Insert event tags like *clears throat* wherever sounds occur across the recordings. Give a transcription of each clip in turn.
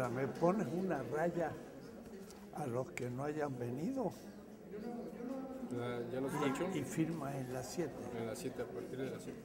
Mira, me pones una raya a los que no hayan venido Ya, ya nos escuchó. y firma en las 7. En las 7, a partir de las 7.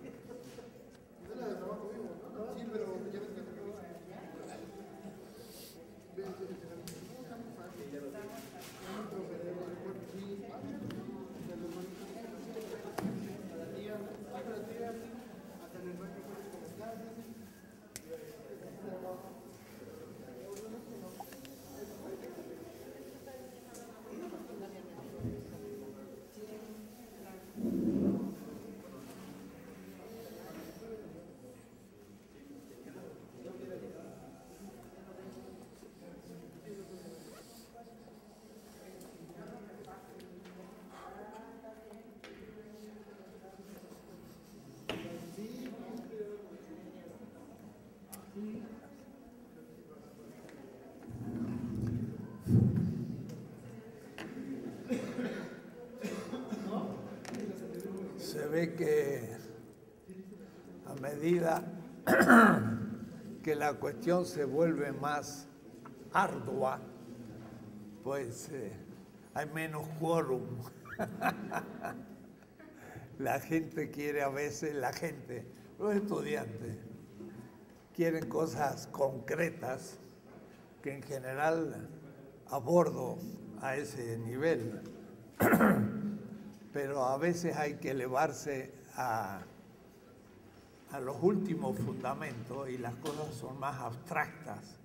Se ve que a medida *clears throat* que la cuestión se vuelve más ardua, pues eh, hay menos quórum. *laughs* La gente quiere a veces, la gente, los estudiantes, quieren cosas concretas que en general abordo a ese nivel. *clears throat* Pero a veces hay que elevarse a, los últimos fundamentos y las cosas son más abstractas.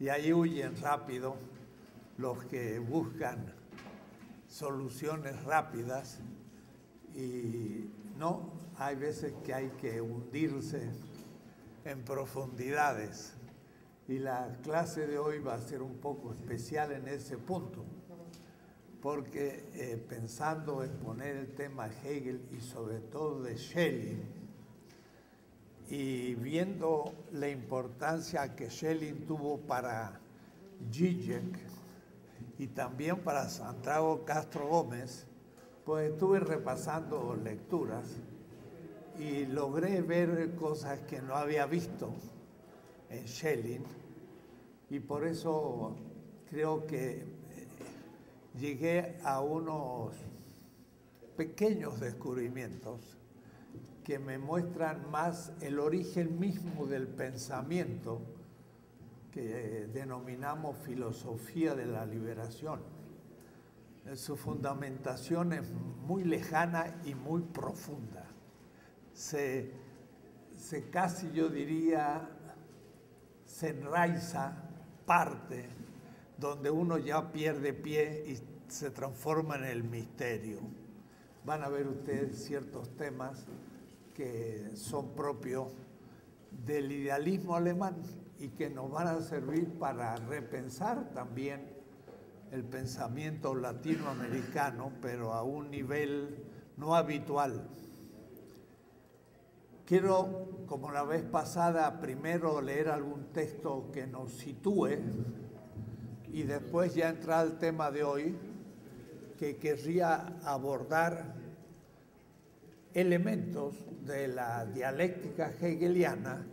Y ahí huyen rápido los que buscan soluciones rápidas y no, hay veces que hay que hundirse en profundidades. Y la clase de hoy va a ser un poco especial en ese punto, porque eh, pensando en poner el tema Hegel y sobre todo de Schelling, y viendo la importancia que Schelling tuvo para Zizek y también para Santiago Castro Gómez, pues estuve repasando lecturas y logré ver cosas que no había visto en Schelling y por eso creo que llegué a unos pequeños descubrimientos que me muestran más el origen mismo del pensamiento que denominamos filosofía de la liberación. Su fundamentación es muy lejana y muy profunda. Se, se casi yo diría se enraiza, parte, donde uno ya pierde pie y se transforma en el misterio. Van a ver ustedes ciertos temas que son propios del idealismo alemán y que nos van a servir para repensar también el pensamiento latinoamericano, pero a un nivel no habitual. Quiero, como la vez pasada, primero leer algún texto que nos sitúe y después ya entrar al tema de hoy, que querría abordar elementos de la dialéctica hegeliana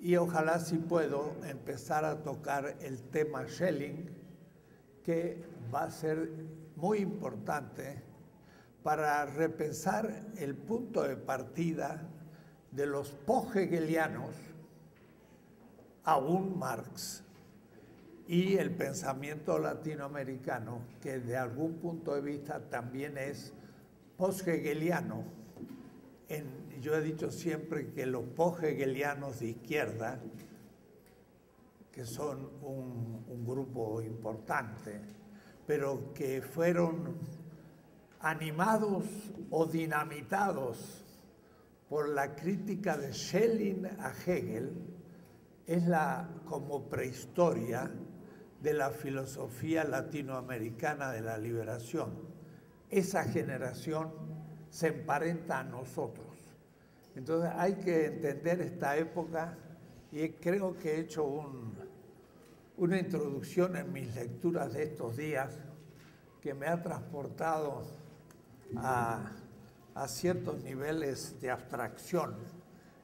y ojalá si puedo empezar a tocar el tema Schelling, que va a ser muy importante para repensar el punto de partida de los post-hegelianos, aún Marx, y el pensamiento latinoamericano, que de algún punto de vista también es post-hegeliano. Yo he dicho siempre que los post-hegelianos de izquierda, que son un, un grupo importante, pero que fueron animados o dinamitados por la crítica de Schelling a Hegel, es la como prehistoria de la filosofía latinoamericana de la liberación. Esa generación se emparenta a nosotros. Entonces hay que entender esta época y creo que he hecho un- una introducción en mis lecturas de estos días que me ha transportado a, a ciertos niveles de abstracción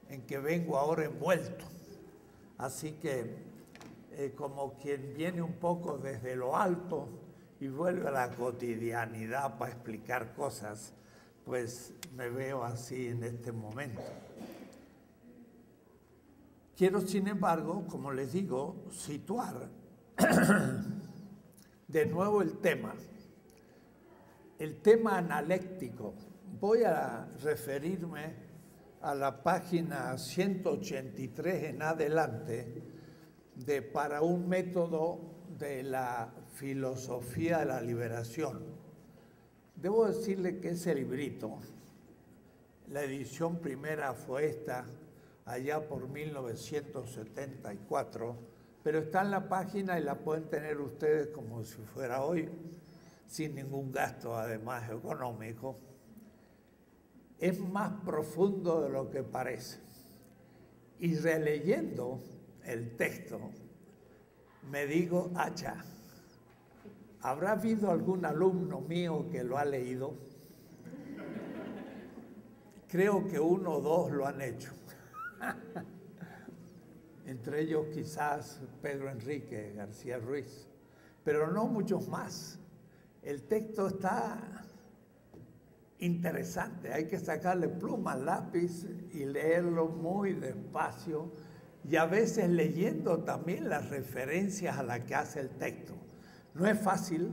en que vengo ahora envuelto. Así que eh, como quien viene un poco desde lo alto y vuelve a la cotidianidad para explicar cosas, pues me veo así en este momento. Quiero, sin embargo, como les digo, situar *clears throat* de nuevo el tema, el tema analéctico. Voy a referirme a la página 183 en adelante de Para un método de la filosofía de la liberación. Debo decirle que ese librito, la edición primera fue esta, allá por 1974, pero está en la página y la pueden tener ustedes como si fuera hoy, sin ningún gasto además económico. Es más profundo de lo que parece. Y releyendo el texto, me digo, hacha, ¿habrá habido algún alumno mío que lo ha leído? Creo que uno o dos lo han hecho. *laughs* Entre ellos quizás Pedro Enrique García Ruiz, pero no muchos más. El texto está interesante, hay que sacarle pluma, lápiz y leerlo muy despacio y a veces leyendo también las referencias a las que hace el texto. No es fácil,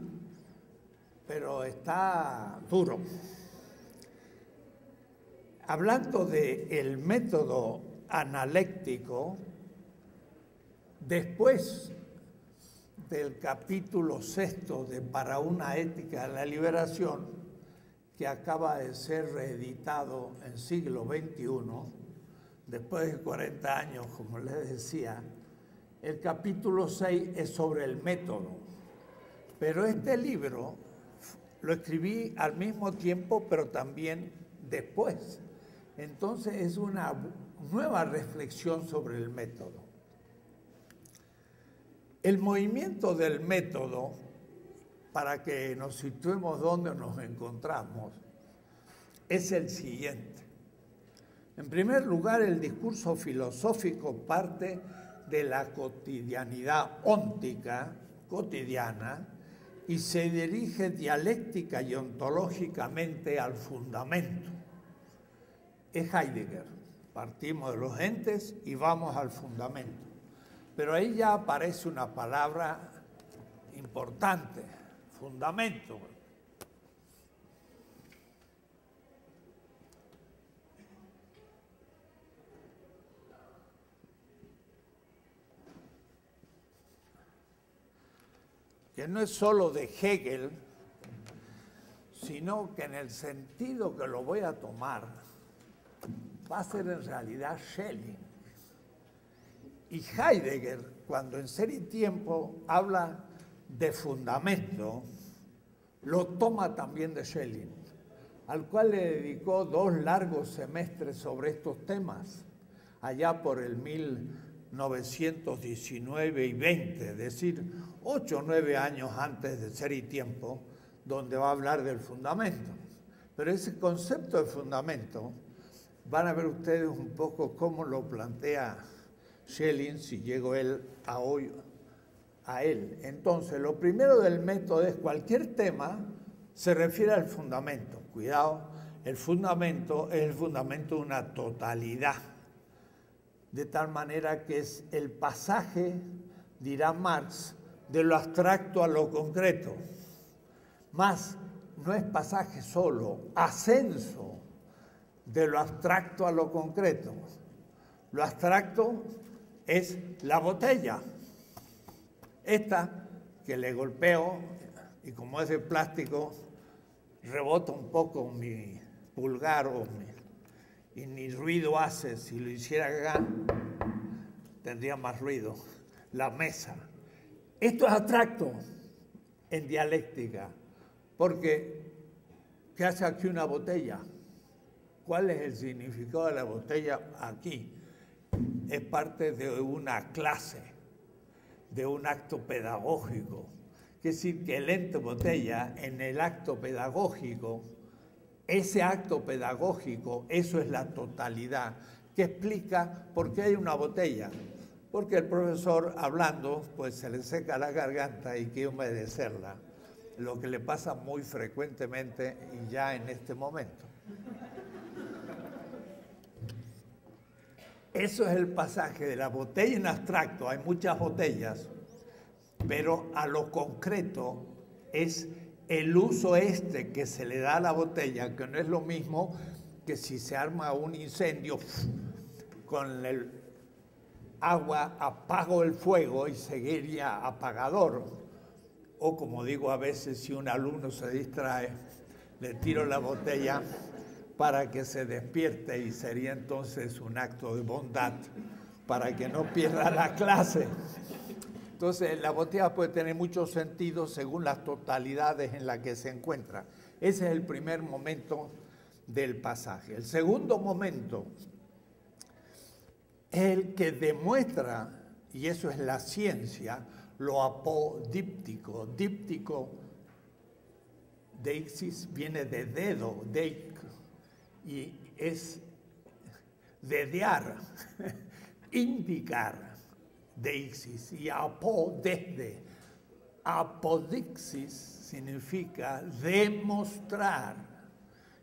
pero está duro. Hablando del el método analéctico, después del capítulo sexto de Para una ética de la liberación, que acaba de ser reeditado en siglo XXI, después de 40 años, como les decía, el capítulo 6 es sobre el método. Pero este libro lo escribí al mismo tiempo, pero también después. Entonces es una nueva reflexión sobre el método. El movimiento del método, para que nos situemos donde nos encontramos, es el siguiente. En primer lugar, el discurso filosófico parte de la cotidianidad óntica, cotidiana, y se dirige dialéctica y ontológicamente al fundamento. Es Heidegger. Partimos de los entes y vamos al fundamento. Pero ahí ya aparece una palabra importante, fundamento. Que no es solo de Hegel, sino que en el sentido que lo voy a tomar, va a ser en realidad Schelling. Y Heidegger, cuando en Ser y Tiempo habla de fundamento, lo toma también de Schelling, al cual le dedicó dos largos semestres sobre estos temas, allá por el 1919 y 20, es decir, ocho o nueve años antes de Ser y Tiempo, donde va a hablar del fundamento. Pero ese concepto de fundamento Van a ver ustedes un poco cómo lo plantea Schelling si llego él a hoy a él. Entonces, lo primero del método es cualquier tema se refiere al fundamento. Cuidado, el fundamento es el fundamento de una totalidad. De tal manera que es el pasaje, dirá Marx, de lo abstracto a lo concreto. Más no es pasaje solo, ascenso de lo abstracto a lo concreto. Lo abstracto es la botella. Esta que le golpeo y como es de plástico, rebota un poco mi pulgar o y ni ruido hace. Si lo hiciera acá, tendría más ruido. La mesa. Esto es abstracto en dialéctica, porque ¿qué hace aquí una botella? ¿Cuál es el significado de la botella aquí? Es parte de una clase, de un acto pedagógico. Es decir, que el ente botella en el acto pedagógico, ese acto pedagógico, eso es la totalidad, que explica por qué hay una botella. Porque el profesor hablando, pues se le seca la garganta y quiere humedecerla, lo que le pasa muy frecuentemente y ya en este momento. Eso es el pasaje de la botella en abstracto, hay muchas botellas, pero a lo concreto es el uso este que se le da a la botella, que no es lo mismo que si se arma un incendio con el agua apago el fuego y seguiría apagador. O como digo a veces, si un alumno se distrae, le tiro la botella para que se despierte y sería entonces un acto de bondad para que no pierda la clase. Entonces, la botella puede tener muchos sentidos según las totalidades en las que se encuentra. Ese es el primer momento del pasaje. El segundo momento el que demuestra, y eso es la ciencia, lo apodíptico. Díptico, deixis, viene de dedo, deik, y es dedear, *laughs* indicar, deixis, y apo, desde. Apodixis significa demostrar.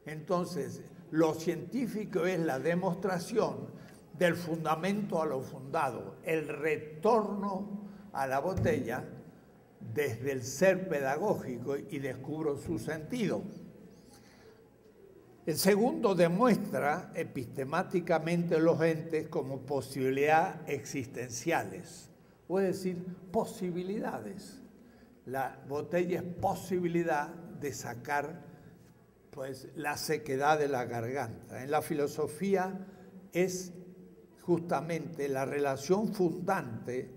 Entonces, lo científico es la demostración del fundamento a lo fundado, el retorno a la botella desde el ser pedagógico y descubro su sentido. El segundo demuestra epistemáticamente los entes como posibilidades existenciales, o es decir, posibilidades. La botella es posibilidad de sacar pues, la sequedad de la garganta. En la filosofía es justamente la relación fundante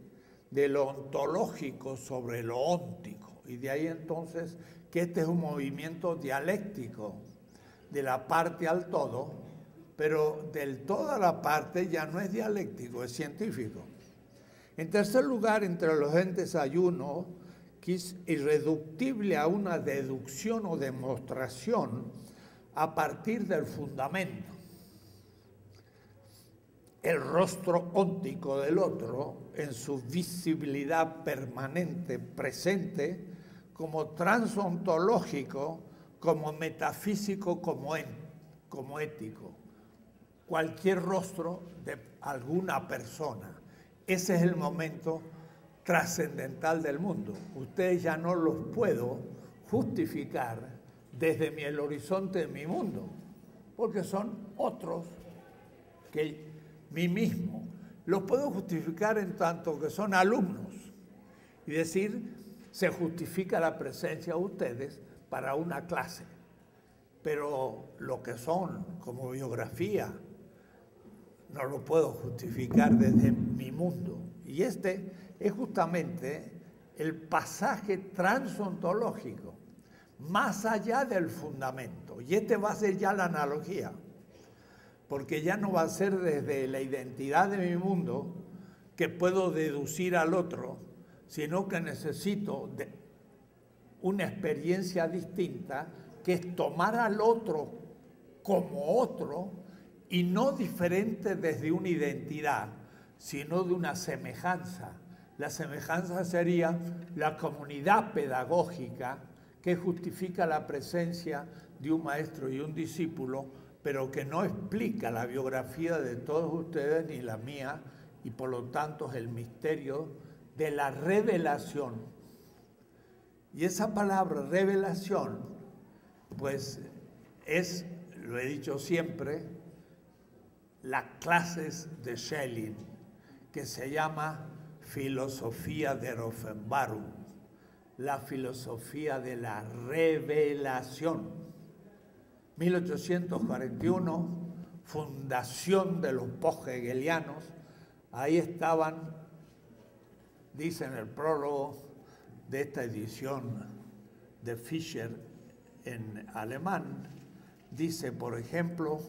de lo ontológico sobre lo óntico. Y de ahí entonces que este es un movimiento dialéctico de la parte al todo, pero del todo a la parte ya no es dialéctico, es científico. En tercer lugar, entre los entes hay uno que es irreductible a una deducción o demostración a partir del fundamento el rostro óntico del otro en su visibilidad permanente, presente, como transontológico, como metafísico, como, como ético. Cualquier rostro de alguna persona. Ese es el momento trascendental del mundo. Ustedes ya no los puedo justificar desde el horizonte de mi mundo, porque son otros que mí mismo, los puedo justificar en tanto que son alumnos y decir, se justifica la presencia de ustedes para una clase, pero lo que son como biografía no lo puedo justificar desde mi mundo. Y este es justamente el pasaje transontológico, más allá del fundamento. Y este va a ser ya la analogía porque ya no va a ser desde la identidad de mi mundo que puedo deducir al otro, sino que necesito una experiencia distinta, que es tomar al otro como otro y no diferente desde una identidad, sino de una semejanza. La semejanza sería la comunidad pedagógica que justifica la presencia de un maestro y un discípulo pero que no explica la biografía de todos ustedes ni la mía, y por lo tanto es el misterio de la revelación. Y esa palabra revelación, pues es, lo he dicho siempre, las clases de Schelling, que se llama filosofía de Rofenbarum, la filosofía de la revelación. 1841, fundación de los post-hegelianos, ahí estaban, dice en el prólogo de esta edición de Fischer en alemán, dice, por ejemplo,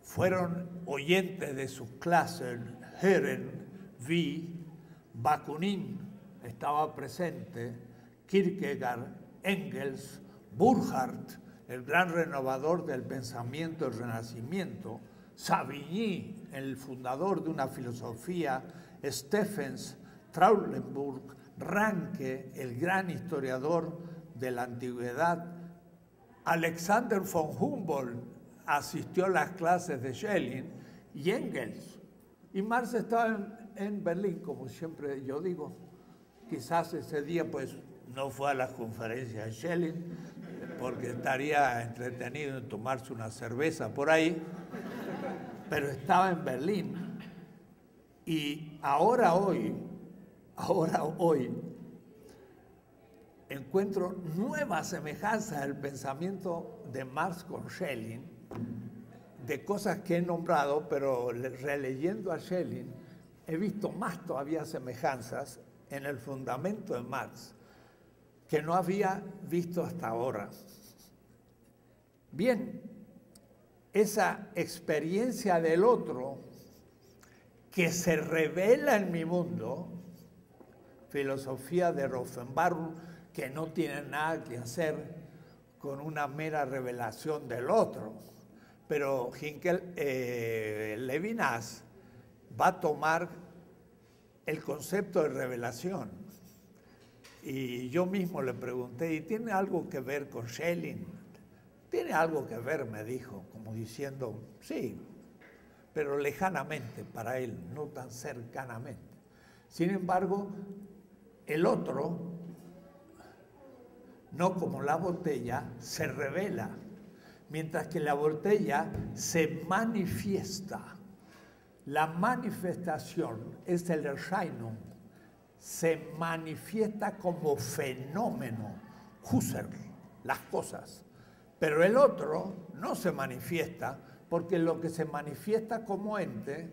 fueron oyentes de sus clases Herren, wie Bakunin estaba presente, Kierkegaard, Engels, Burkhardt, el gran renovador del pensamiento del renacimiento, Savigny, el fundador de una filosofía, Stephens, Traulenburg, Ranke, el gran historiador de la antigüedad, Alexander von Humboldt asistió a las clases de Schelling y Engels. Y Marx estaba en, en Berlín, como siempre yo digo. Quizás ese día pues no fue a las conferencias de Schelling, porque estaría entretenido en tomarse una cerveza por ahí, pero estaba en Berlín. Y ahora hoy, ahora hoy, encuentro nuevas semejanzas del pensamiento de Marx con Schelling, de cosas que he nombrado, pero releyendo a Schelling, he visto más todavía semejanzas en el fundamento de Marx que no había visto hasta ahora. Bien, esa experiencia del otro que se revela en mi mundo, filosofía de Rofenbarro, que no tiene nada que hacer con una mera revelación del otro. Pero Hinkel, eh, Levinas va a tomar el concepto de revelación. Y yo mismo le pregunté, ¿y tiene algo que ver con Schelling? Tiene algo que ver, me dijo, como diciendo, sí, pero lejanamente para él, no tan cercanamente. Sin embargo, el otro, no como la botella, se revela, mientras que la botella se manifiesta. La manifestación es el Erscheinung, se manifiesta como fenómeno, Husserl, las cosas. Pero el otro no se manifiesta porque lo que se manifiesta como ente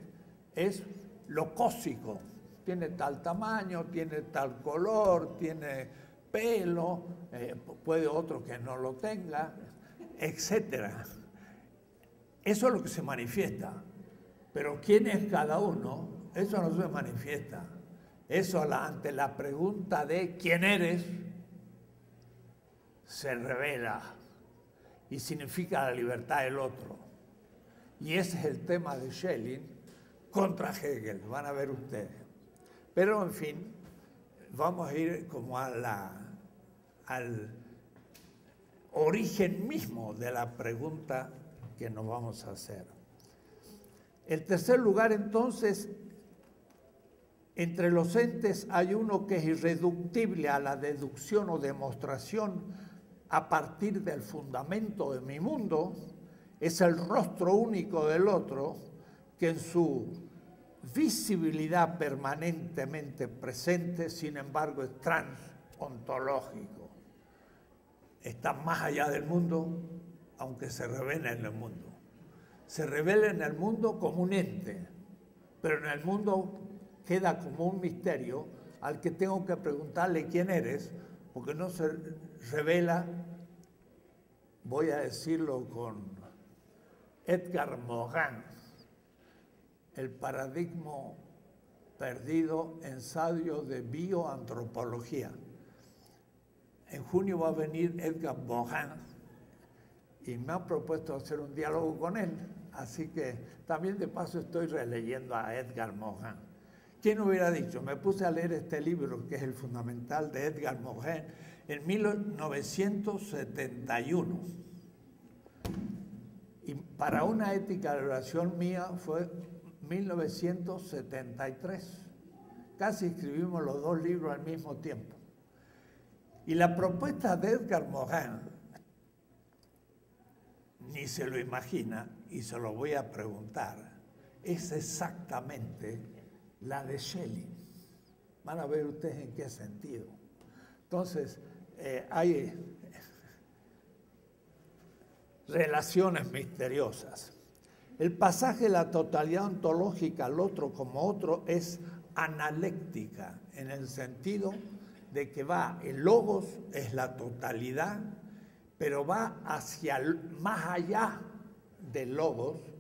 es lo cósico. Tiene tal tamaño, tiene tal color, tiene pelo, eh, puede otro que no lo tenga, etc. Eso es lo que se manifiesta. Pero quién es cada uno, eso no se manifiesta. Eso ante la pregunta de quién eres, se revela y significa la libertad del otro. Y ese es el tema de Schelling contra Hegel, van a ver ustedes. Pero en fin, vamos a ir como a la, al origen mismo de la pregunta que nos vamos a hacer. El tercer lugar, entonces, entre los entes hay uno que es irreductible a la deducción o demostración a partir del fundamento de mi mundo, es el rostro único del otro que en su visibilidad permanentemente presente, sin embargo, es transontológico. Está más allá del mundo, aunque se revela en el mundo se revela en el mundo como un ente, pero en el mundo queda como un misterio al que tengo que preguntarle quién eres, porque no se revela, voy a decirlo con Edgar Morin, el paradigma perdido ensayo de bioantropología. En junio va a venir Edgar Morin y me ha propuesto hacer un diálogo con él. Así que también de paso estoy releyendo a Edgar Morin. ¿Quién hubiera dicho? Me puse a leer este libro, que es el fundamental de Edgar Morin, en 1971. Y para una ética de oración mía fue 1973. Casi escribimos los dos libros al mismo tiempo. Y la propuesta de Edgar Morin, ni se lo imagina, y se lo voy a preguntar, es exactamente la de Schelling. Van a ver ustedes en qué sentido. Entonces, eh, hay relaciones misteriosas. El pasaje de la totalidad ontológica al otro como otro es analéctica, en el sentido de que va, el logos es la totalidad, pero va hacia más allá de logos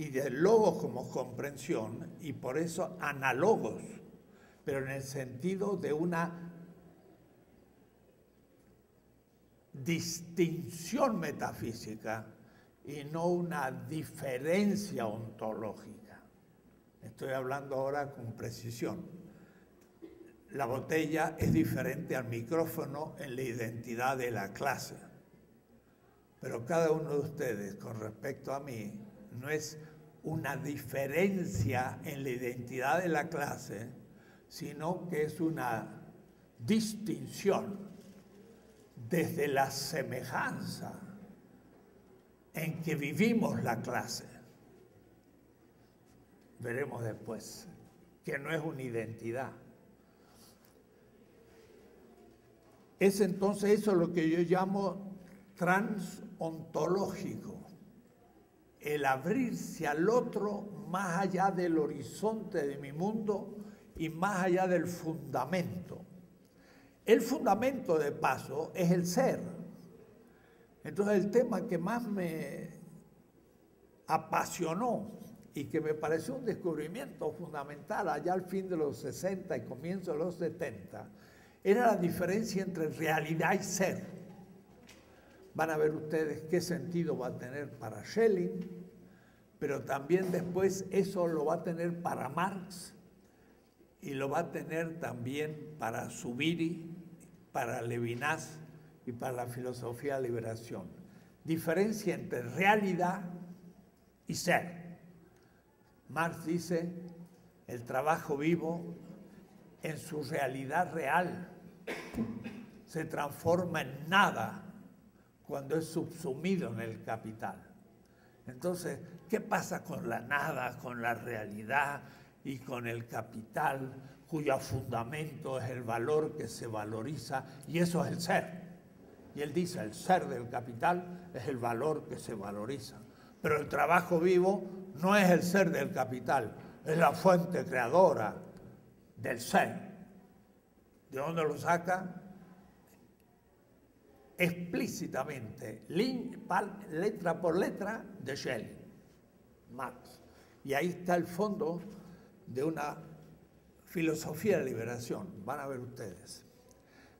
y de logos como comprensión y por eso análogos, pero en el sentido de una distinción metafísica y no una diferencia ontológica. Estoy hablando ahora con precisión. La botella es diferente al micrófono en la identidad de la clase. Pero cada uno de ustedes, con respecto a mí, no es una diferencia en la identidad de la clase, sino que es una distinción desde la semejanza en que vivimos la clase. Veremos después que no es una identidad. Es entonces eso lo que yo llamo transontológico, el abrirse al otro más allá del horizonte de mi mundo y más allá del fundamento. El fundamento de paso es el ser. Entonces el tema que más me apasionó y que me pareció un descubrimiento fundamental allá al fin de los 60 y comienzo de los 70, era la diferencia entre realidad y ser. Van a ver ustedes qué sentido va a tener para Schelling, pero también después eso lo va a tener para Marx y lo va a tener también para Zubiri, para Levinas y para la filosofía de liberación. Diferencia entre realidad y ser. Marx dice, el trabajo vivo en su realidad real se transforma en nada cuando es subsumido en el capital. Entonces, ¿qué pasa con la nada, con la realidad y con el capital, cuyo fundamento es el valor que se valoriza? Y eso es el ser. Y él dice, el ser del capital es el valor que se valoriza. Pero el trabajo vivo no es el ser del capital, es la fuente creadora del ser. ¿De dónde lo saca? Explícitamente, letra por letra, de Schelling, Marx. Y ahí está el fondo de una filosofía de liberación, van a ver ustedes.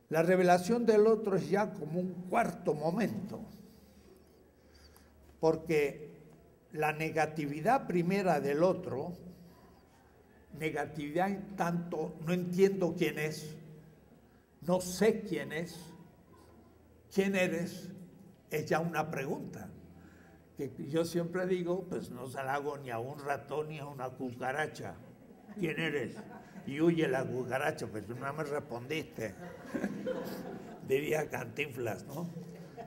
La revelación del otro es ya como un cuarto momento, porque la negatividad primera del otro, negatividad en tanto no entiendo quién es, no sé quién es, quién eres, es ya una pregunta. Que yo siempre digo, pues no se la hago ni a un ratón ni a una cucaracha. ¿Quién eres? Y huye la cucaracha, pues no me respondiste. Diría Cantinflas, ¿no?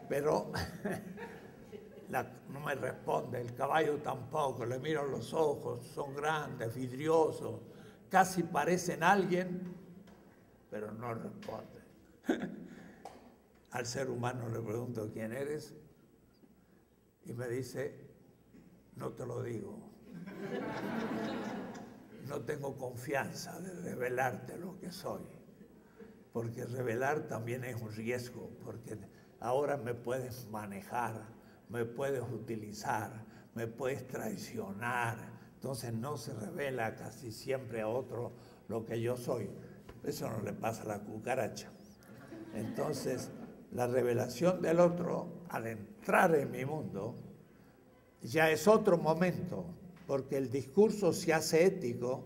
Pero *laughs* no me responde, el caballo tampoco, le miro los ojos, son grandes, vidriosos, casi parecen alguien, pero no responde. *laughs* Al ser humano le pregunto quién eres y me dice, no te lo digo. No tengo confianza de revelarte lo que soy, porque revelar también es un riesgo, porque ahora me puedes manejar, me puedes utilizar, me puedes traicionar, entonces no se revela casi siempre a otro lo que yo soy. Eso no le pasa a la cucaracha. Entonces, la revelación del otro, al entrar en mi mundo, ya es otro momento, porque el discurso se hace ético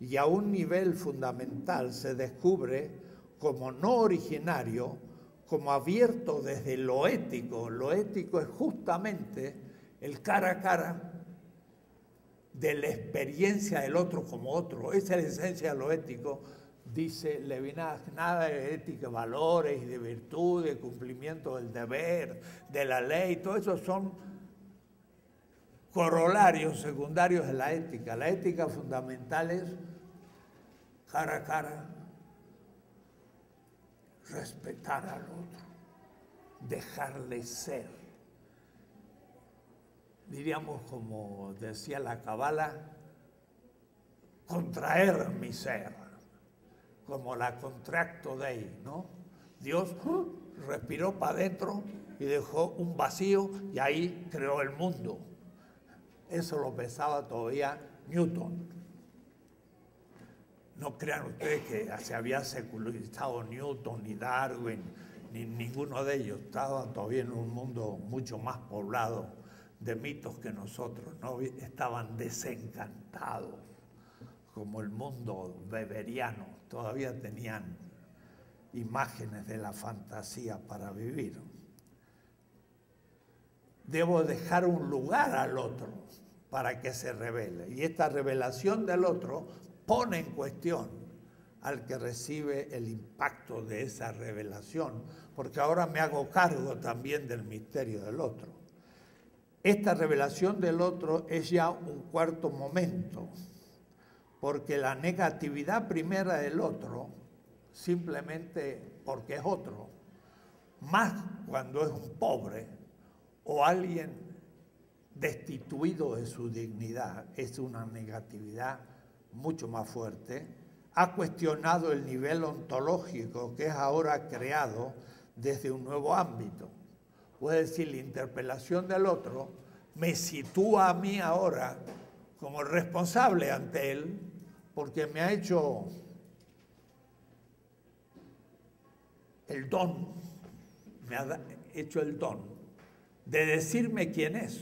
y a un nivel fundamental se descubre como no originario, como abierto desde lo ético. Lo ético es justamente el cara a cara de la experiencia del otro como otro. Esa es la esencia de lo ético, dice Levinas, nada de ética, valores de virtud, de cumplimiento del deber, de la ley, todo eso son corolarios secundarios de la ética. La ética fundamental es cara a cara, respetar al otro, dejarle ser. Diríamos, como decía la cabala, contraer mi ser como la contracto dei, ¿no? Dios respiró para adentro y dejó un vacío y ahí creó el mundo. Eso lo pensaba todavía Newton. No crean ustedes que se había secularizado Newton, ni Darwin, ni ninguno de ellos. Estaban todavía en un mundo mucho más poblado de mitos que nosotros no estaban desencantados, como el mundo beberiano, todavía tenían imágenes de la fantasía para vivir. Debo dejar un lugar al otro para que se revele. Y esta revelación del otro pone en cuestión al que recibe el impacto de esa revelación, porque ahora me hago cargo también del misterio del otro. Esta revelación del otro es ya un cuarto momento, porque la negatividad primera del otro, simplemente porque es otro, más cuando es un pobre o alguien destituido de su dignidad, es una negatividad mucho más fuerte, ha cuestionado el nivel ontológico que es ahora creado desde un nuevo ámbito. Puede decir, la interpelación del otro me sitúa a mí ahora como responsable ante él porque me ha hecho el don, me ha hecho el don de decirme quién es.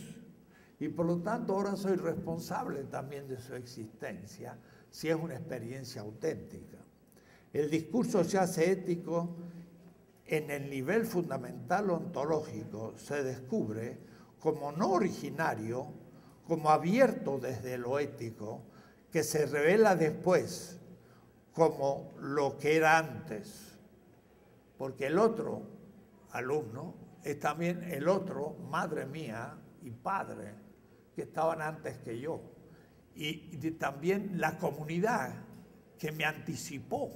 Y por lo tanto ahora soy responsable también de su existencia si es una experiencia auténtica. El discurso se hace ético en el nivel fundamental ontológico, se descubre como no originario, como abierto desde lo ético, que se revela después como lo que era antes. Porque el otro alumno es también el otro, madre mía y padre, que estaban antes que yo y, también la comunidad que me anticipó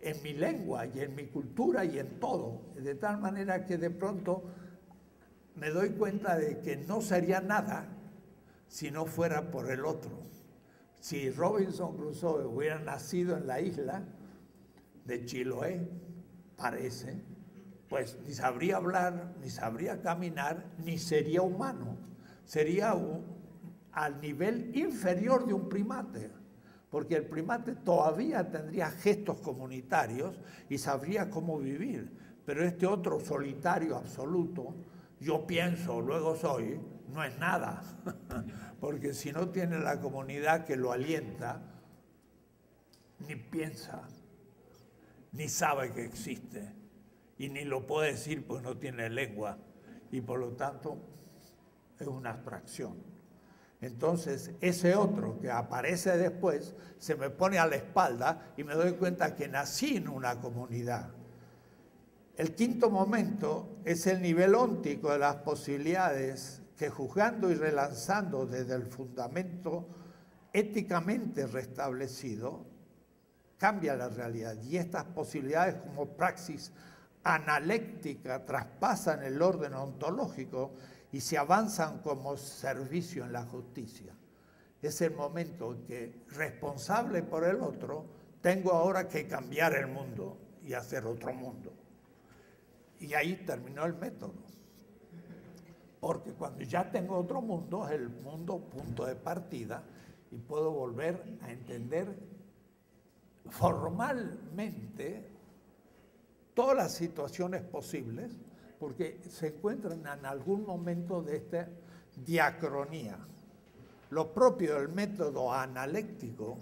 en mi lengua y en mi cultura y en todo, de tal manera que de pronto me doy cuenta de que no sería nada si no fuera por el otro. Si Robinson Crusoe hubiera nacido en la isla de Chiloé, parece, pues ni sabría hablar, ni sabría caminar, ni sería humano. Sería al nivel inferior de un primate, porque el primate todavía tendría gestos comunitarios y sabría cómo vivir, pero este otro solitario absoluto, yo pienso, luego soy, no es nada, porque si no tiene la comunidad que lo alienta, ni piensa, ni sabe que existe, y ni lo puede decir pues no tiene lengua, y por lo tanto es una abstracción. Entonces, ese otro que aparece después se me pone a la espalda y me doy cuenta que nací en una comunidad. El quinto momento es el nivel óntico de las posibilidades que juzgando y relanzando desde el fundamento éticamente restablecido, cambia la realidad. Y estas posibilidades como praxis analéctica traspasan el orden ontológico y se avanzan como servicio en la justicia. Es el momento en que, responsable por el otro, tengo ahora que cambiar el mundo y hacer otro mundo. Y ahí terminó el método. Porque cuando ya tengo otro mundo, es el mundo punto de partida y puedo volver a entender formalmente todas las situaciones posibles porque se encuentran en algún momento de esta diacronía. Lo propio del método analéctico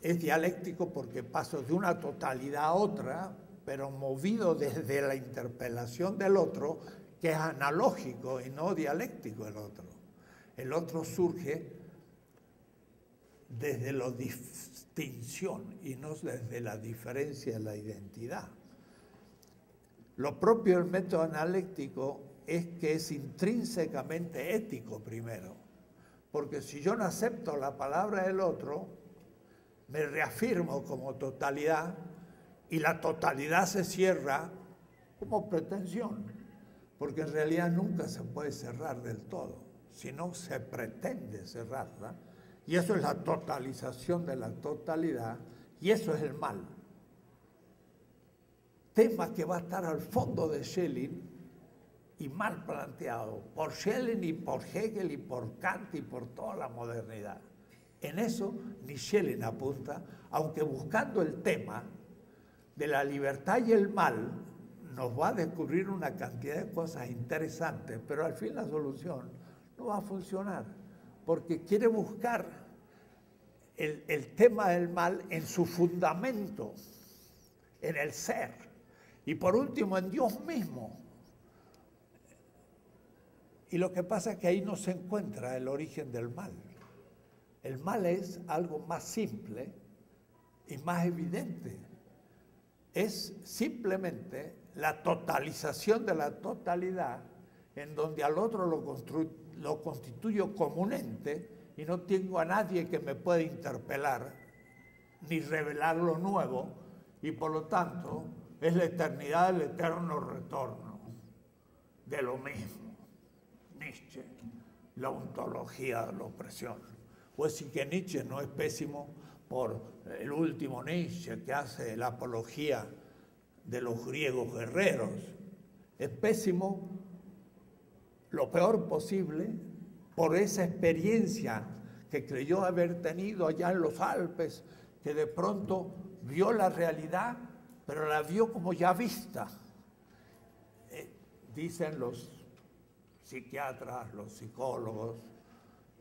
es dialéctico porque paso de una totalidad a otra, pero movido desde la interpelación del otro, que es analógico y no dialéctico el otro. El otro surge desde la distinción y no desde la diferencia la identidad. Lo propio del método analéctico es que es intrínsecamente ético primero, porque si yo no acepto la palabra del otro, me reafirmo como totalidad y la totalidad se cierra como pretensión, porque en realidad nunca se puede cerrar del todo, sino se pretende cerrarla, y eso es la totalización de la totalidad, y eso es el mal tema que va a estar al fondo de Schelling y mal planteado por Schelling y por Hegel y por Kant y por toda la modernidad. En eso ni Schelling apunta, aunque buscando el tema de la libertad y el mal, nos va a descubrir una cantidad de cosas interesantes, pero al fin la solución no va a funcionar, porque quiere buscar el, tema del mal en su fundamento, en el ser, y por último en Dios mismo. Y lo que pasa es que ahí no se encuentra el origen del mal. El mal es algo más simple y más evidente. Es simplemente la totalización de la totalidad en donde al otro lo, constituyo como y no tengo a nadie que me pueda interpelar ni revelar lo nuevo y por lo tanto es la eternidad del eterno retorno de lo mismo. Nietzsche, la ontología de la opresión. Pues sí que Nietzsche no es pésimo por el último Nietzsche que hace la apología de los griegos guerreros. Es pésimo lo peor posible por esa experiencia que creyó haber tenido allá en los Alpes, que de pronto vio la realidad, pero la vio como ya vista. Eh, dicen los psiquiatras, los psicólogos,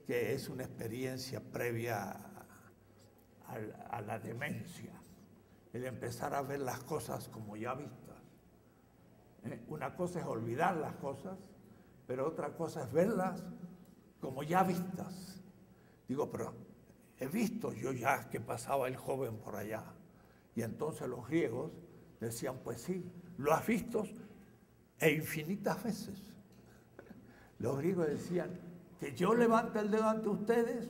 que es una experiencia previa a, la demencia, el empezar a ver las cosas como ya vistas. Eh, una cosa es olvidar las cosas, pero otra cosa es verlas como ya vistas. Digo, pero he visto yo ya que pasaba el joven por allá. Y entonces los griegos decían, pues sí, lo has visto e infinitas veces. Los griegos decían, que yo levante el dedo ante ustedes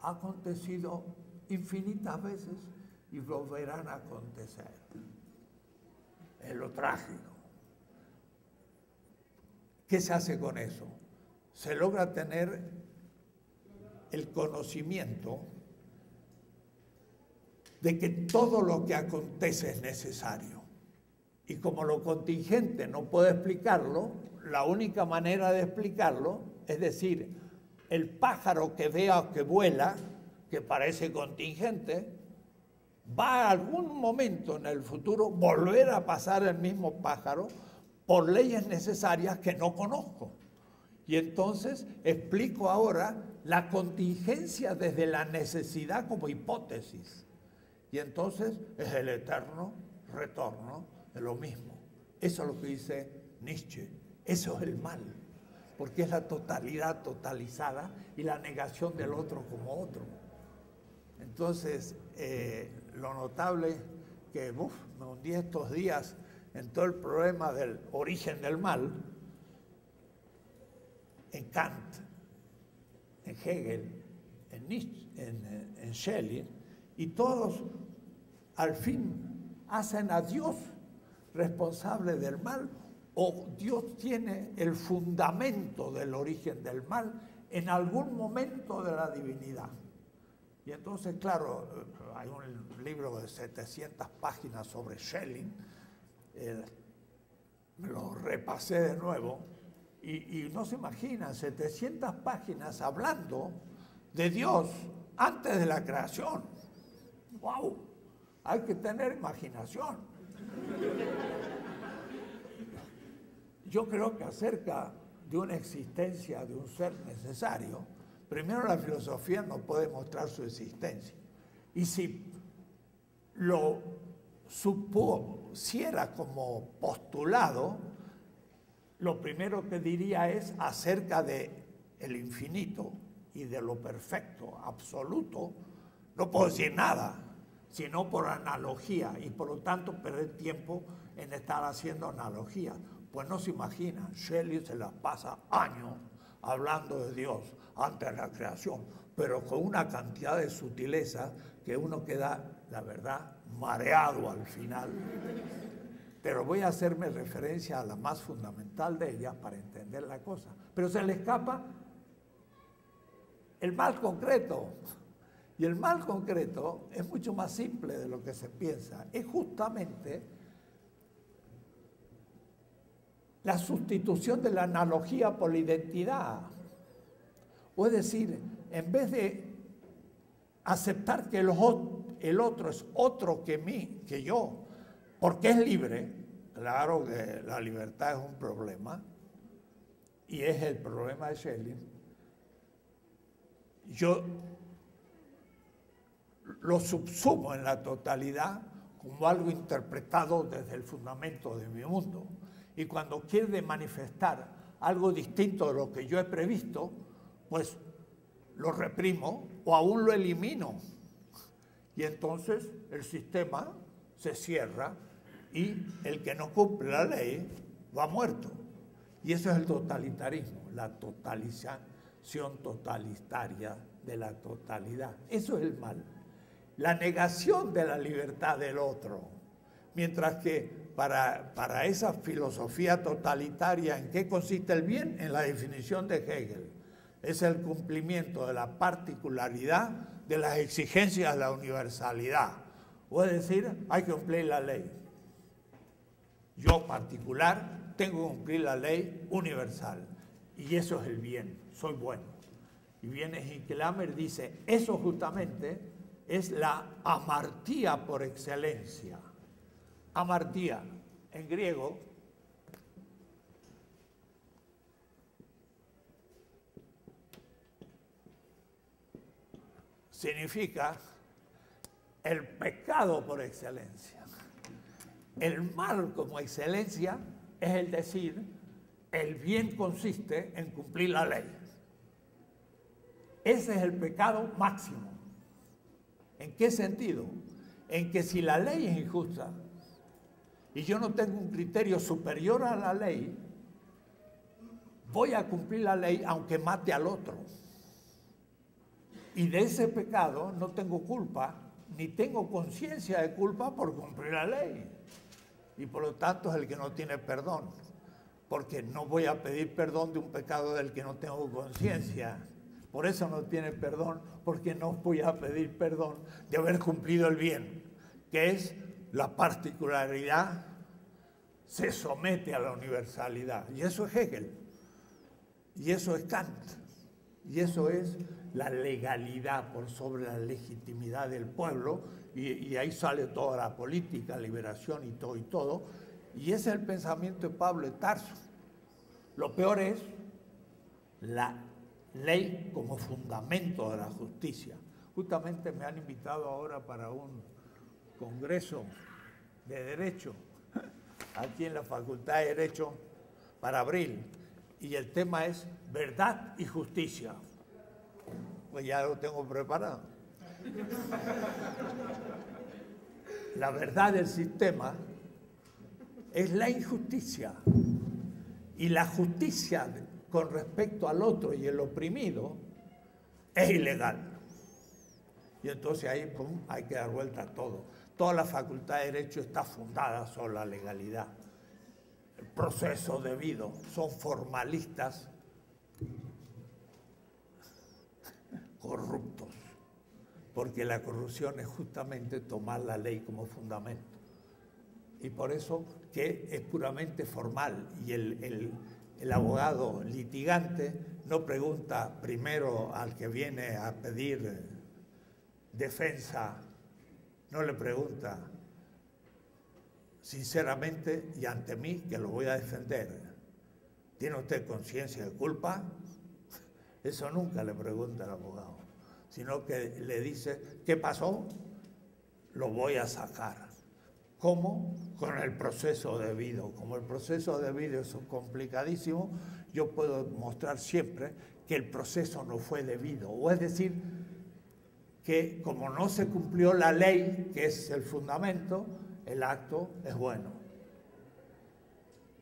ha acontecido infinitas veces y volverán a acontecer. Es lo trágico. ¿Qué se hace con eso? Se logra tener el conocimiento de que todo lo que acontece es necesario. Y como lo contingente no puede explicarlo, la única manera de explicarlo es decir, el pájaro que vea que vuela, que parece contingente, va a algún momento en el futuro volver a pasar el mismo pájaro por leyes necesarias que no conozco. Y entonces explico ahora la contingencia desde la necesidad como hipótesis. Y entonces es el eterno retorno de lo mismo. Eso es lo que dice Nietzsche. Eso es el mal, porque es la totalidad totalizada y la negación del otro como otro. Entonces, eh, lo notable que me hundí estos días en todo el problema del origen del mal, en Kant, en Hegel, en Nietzsche, en, en Schelling, y todos al fin hacen a Dios responsable del mal o Dios tiene el fundamento del origen del mal en algún momento de la divinidad. Y entonces, claro, hay un libro de 700 páginas sobre Schelling, me lo repasé de nuevo, y, y no se imaginan, 700 páginas hablando de Dios antes de la creación. ¡Wow! Hay que tener imaginación. Yo creo que acerca de una existencia de un ser necesario, Primero la filosofía no puede mostrar su existencia. Y si lo supusiera como postulado, lo primero que diría es acerca de el infinito y de lo perfecto, absoluto, no puedo decir nada, sino por analogía y por lo tanto perder tiempo en estar haciendo analogía. Pues no se imagina, Shelley se la pasa años hablando de Dios, antes de la creación, pero con una cantidad de sutileza que uno queda, la verdad, mareado al final. Pero voy a hacerme referencia a la más fundamental de ellas para entender la cosa. Pero se le escapa el mal concreto. Y el mal concreto es mucho más simple de lo que se piensa. Es justamente la sustitución de la analogía por la identidad. O es decir, en vez de aceptar que el otro es otro que mí, que yo, porque es libre, Claro que la libertad es un problema y es el problema de Schelling. Yo lo subsumo en la totalidad como algo interpretado desde el fundamento de mi mundo. Y cuando quiere manifestar algo distinto de lo que yo he previsto, pues lo reprimo o aún lo elimino. Y entonces el sistema se cierra y el que no cumple la ley va muerto. Y eso es el totalitarismo, la totalización totalitaria de la totalidad. Eso es el mal. La negación de la libertad del otro. Mientras que para, esa filosofía totalitaria, ¿en qué consiste el bien? En la definición de Hegel. Es el cumplimiento de la particularidad de las exigencias de la universalidad. O es decir, hay que cumplir la ley. Yo particular tengo que cumplir la ley universal. Y eso es el bien, soy bueno. Y viene Hinklamer dice, eso justamente es la amartía por excelencia. Amartía, en griego, significa el pecado por excelencia. El mal como excelencia es el decir, el bien consiste en cumplir la ley. Ese es el pecado máximo. ¿En qué sentido? En que si la ley es injusta y yo no tengo un criterio superior a la ley, voy a cumplir la ley aunque mate al otro. Y de ese pecado no tengo culpa, ni tengo conciencia de culpa por cumplir la ley. Y por lo tanto es el que no tiene perdón, porque no voy a pedir perdón de un pecado del que no tengo conciencia. Por eso no tiene perdón, porque no voy a pedir perdón de haber cumplido el bien, que es la particularidad, se somete a la universalidad. Y eso es Hegel, y eso es Kant, y eso es la legalidad por sobre la legitimidad del pueblo, y, ahí sale toda la política, liberación y todo y todo, y ese es el pensamiento de Pablo de Tarso. Lo peor es la ley como fundamento de la justicia. Justamente me han invitado ahora para un congreso de derecho aquí en la Facultad de Derecho para abril y el tema es verdad y justicia. Pues ya lo tengo preparado. La verdad del sistema es la injusticia. Y la justicia con respecto al otro y el oprimido es ilegal. Y entonces ahí hay que dar vuelta a todo. Toda la facultad de Derecho está fundada sobre la legalidad. El proceso debido son formalistas corruptos, porque la corrupción es justamente tomar la ley como fundamento. Y por eso que es puramente formal y el, abogado litigante no pregunta primero al que viene a pedir defensa, no le pregunta sinceramente y ante mí que lo voy a defender. ¿Tiene usted conciencia de culpa? Eso nunca le pregunta al abogado, sino que le dice, ¿qué pasó? Lo voy a sacar. ¿Cómo? Con el proceso debido. Como el proceso debido es complicadísimo, yo puedo mostrar siempre que el proceso no fue debido. O es decir, que como no se cumplió la ley, que es el fundamento, el acto es bueno.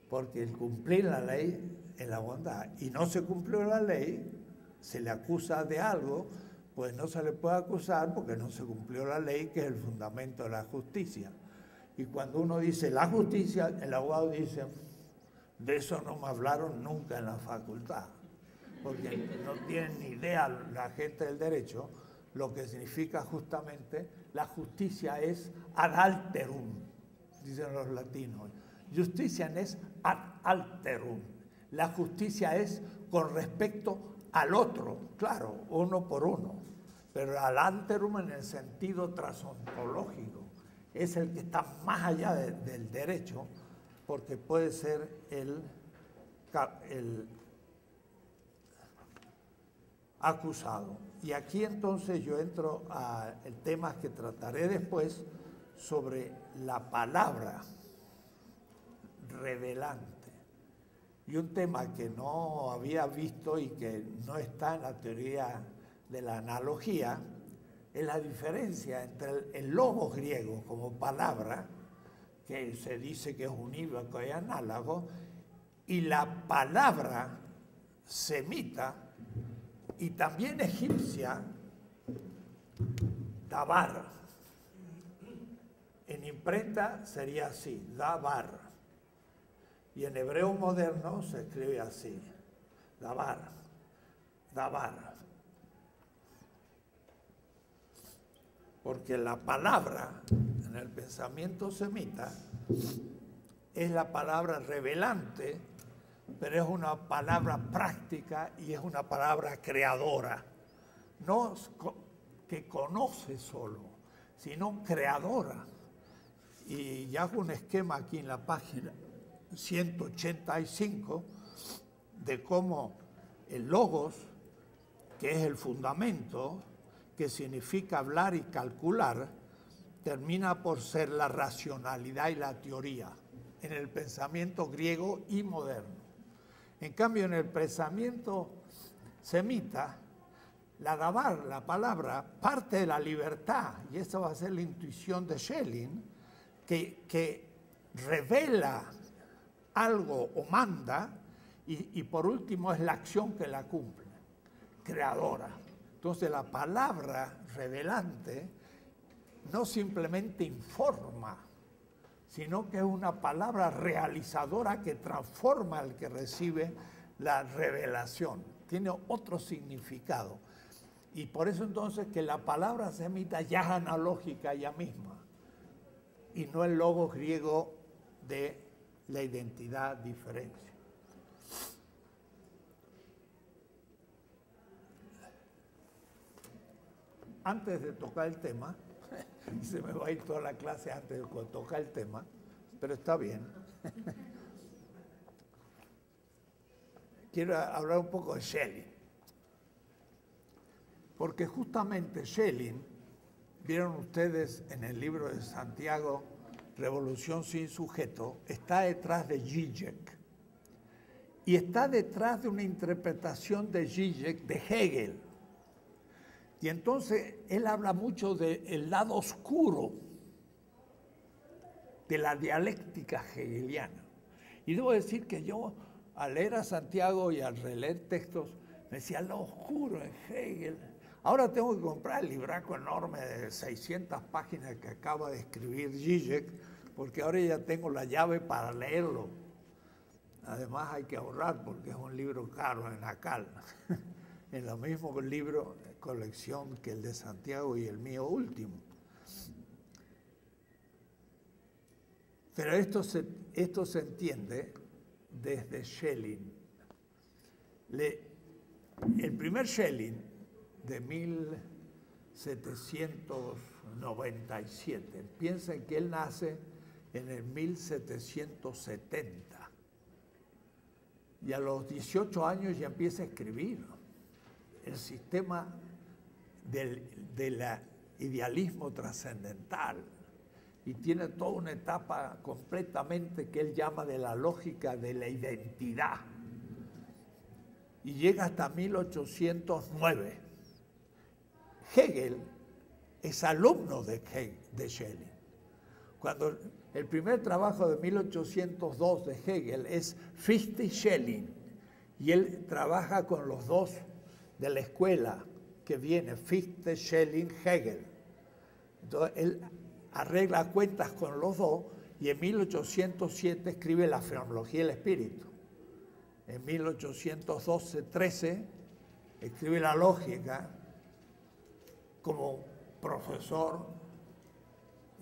Porque el cumplir la ley es la bondad. Y no se cumplió la ley, se le acusa de algo, pues no se le puede acusar porque no se cumplió la ley, que es el fundamento de la justicia. Y cuando uno dice la justicia, el abogado dice, de eso no me hablaron nunca en la facultad, porque no tienen ni idea la gente del derecho lo que significa justamente la justicia es ad alterum, dicen los latinos. Justicia es ad alterum. La justicia es con respecto al otro, claro, uno por uno, pero al alterum en el sentido trasontológico, es el que está más allá del derecho, porque puede ser el acusado. Y aquí entonces yo entro al tema que trataré después sobre la palabra revelante. Y un tema que no había visto y que no está en la teoría de la analogía es la diferencia entre el, logo griego como palabra, que se dice que es unívoco y análogo, y la palabra semita y también egipcia, dabar. En imprenta sería así, dabar. Y en hebreo moderno se escribe así, dabar, dabar. Porque la palabra en el pensamiento semita es la palabra revelante, pero es una palabra práctica y es una palabra creadora. No que conoce solo, sino creadora. Y ya hago un esquema aquí en la página 185 de cómo el logos, que es el fundamento, que significa hablar y calcular, termina por ser la racionalidad y la teoría en el pensamiento griego y moderno. En cambio, en el pensamiento semita, la dabar, la palabra, parte de la libertad, y esa va a ser la intuición de Schelling, que, que revela algo o manda, y, por último es la acción que la cumple, creadora. Entonces la palabra revelante no simplemente informa, sino que es una palabra realizadora que transforma al que recibe la revelación. Tiene otro significado. Y por eso entonces que la palabra semita ya es analógica ella misma y no el logo griego de la identidad diferencia. Antes de tocar el tema, *laughs* se me va a ir toda la clase antes de tocar el tema, pero está bien. *laughs* Quiero hablar un poco de Schelling, porque justamente Schelling, vieron ustedes en el libro de Santiago, Revolución sin sujeto, está detrás de Zizek. Y está detrás de una interpretación de Zizek de Hegel. Y entonces él habla mucho del lado oscuro de la dialéctica hegeliana. Y debo decir que yo, al leer a Santiago y al releer textos, me decía, lo oscuro en Hegel. Ahora tengo que comprar el libraco enorme de 600 páginas que acaba de escribir Zizek, porque ahora ya tengo la llave para leerlo. Además hay que ahorrar porque es un libro caro en la calma. *laughs* en lo mismo libro, colección que el de Santiago y el mío último. Pero esto se, esto se entiende desde Schelling. el primer Schelling de 1797, piensen que él nace en el 1770 y a los 18 años ya empieza a escribir el sistema del idealismo trascendental y tiene toda una etapa completamente que él llama de la lógica de la identidad. Y llega hasta 1809. Hegel es alumno de, de Schelling. Cuando el primer trabajo de 1802 de Hegel es Fichte Schelling, y él trabaja con los dos de la escuela que viene, Fichte, Schelling, Hegel. Entonces él arregla cuentas con los dos y en 1807 escribe la fenomenología del espíritu. En 1812-13 escribe la lógica como profesor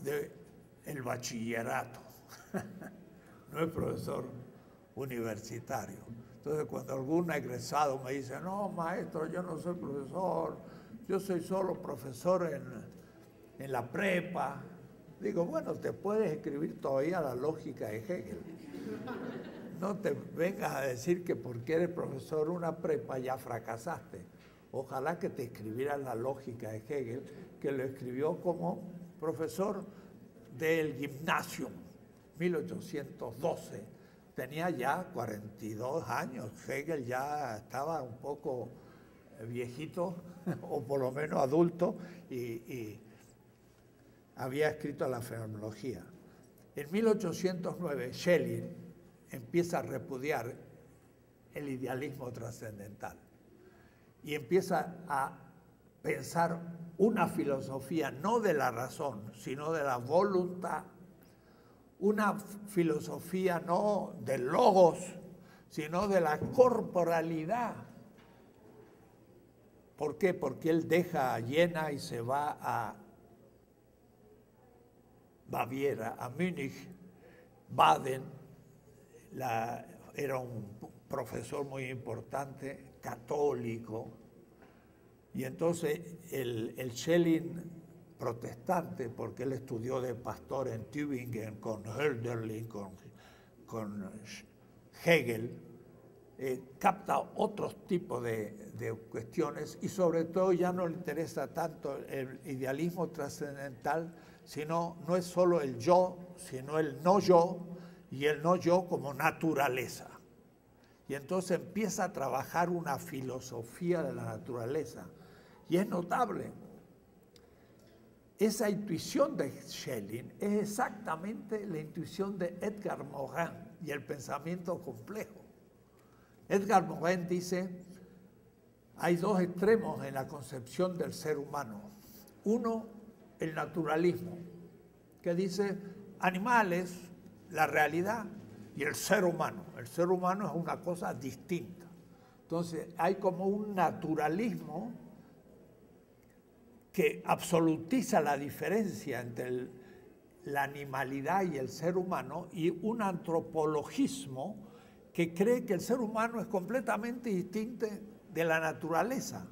del bachillerato, *laughs* no es profesor universitario. Entonces cuando algún egresado me dice, no, maestro, yo no soy profesor, yo soy solo profesor en, en la prepa, Digo, bueno, te puedes escribir todavía la lógica de Hegel. No te vengas a decir que porque eres profesor una prepa ya fracasaste. Ojalá que te escribiera la lógica de Hegel, que lo escribió como profesor del gimnasio, 1812. Tenía ya 42 años. Hegel ya estaba un poco viejito, *laughs* o por lo menos adulto, y, y había escrito la fenomenología. En 1809, Schelling empieza a repudiar el idealismo trascendental y empieza a pensar una filosofía no de la razón, sino de la voluntad, una filosofía no de logos, sino de la corporalidad. ¿Por qué? Porque él deja a Jena y se va a Baviera, a Múnich, Baden, era un profesor muy importante, católico, y entonces el, el Schelling protestante, porque él estudió de pastor en Tübingen con Hölderlin, con, Hegel, eh, capta otros tipos de, de, cuestiones y sobre todo ya no le interesa tanto el idealismo trascendental, sino no es solo el yo, sino el no yo y el no yo como naturaleza. Y entonces empieza a trabajar una filosofía de la naturaleza. Y es notable. Esa intuición de Schelling es exactamente la intuición de Edgar Morin y el pensamiento complejo. Edgar Morin dice, hay dos extremos en la concepción del ser humano. Uno, el naturalismo, que dice animales, la realidad y el ser humano. El ser humano es una cosa distinta. Entonces hay como un naturalismo que absolutiza la diferencia entre la animalidad y el ser humano y un antropologismo que cree que el ser humano es completamente distinto de la naturaleza.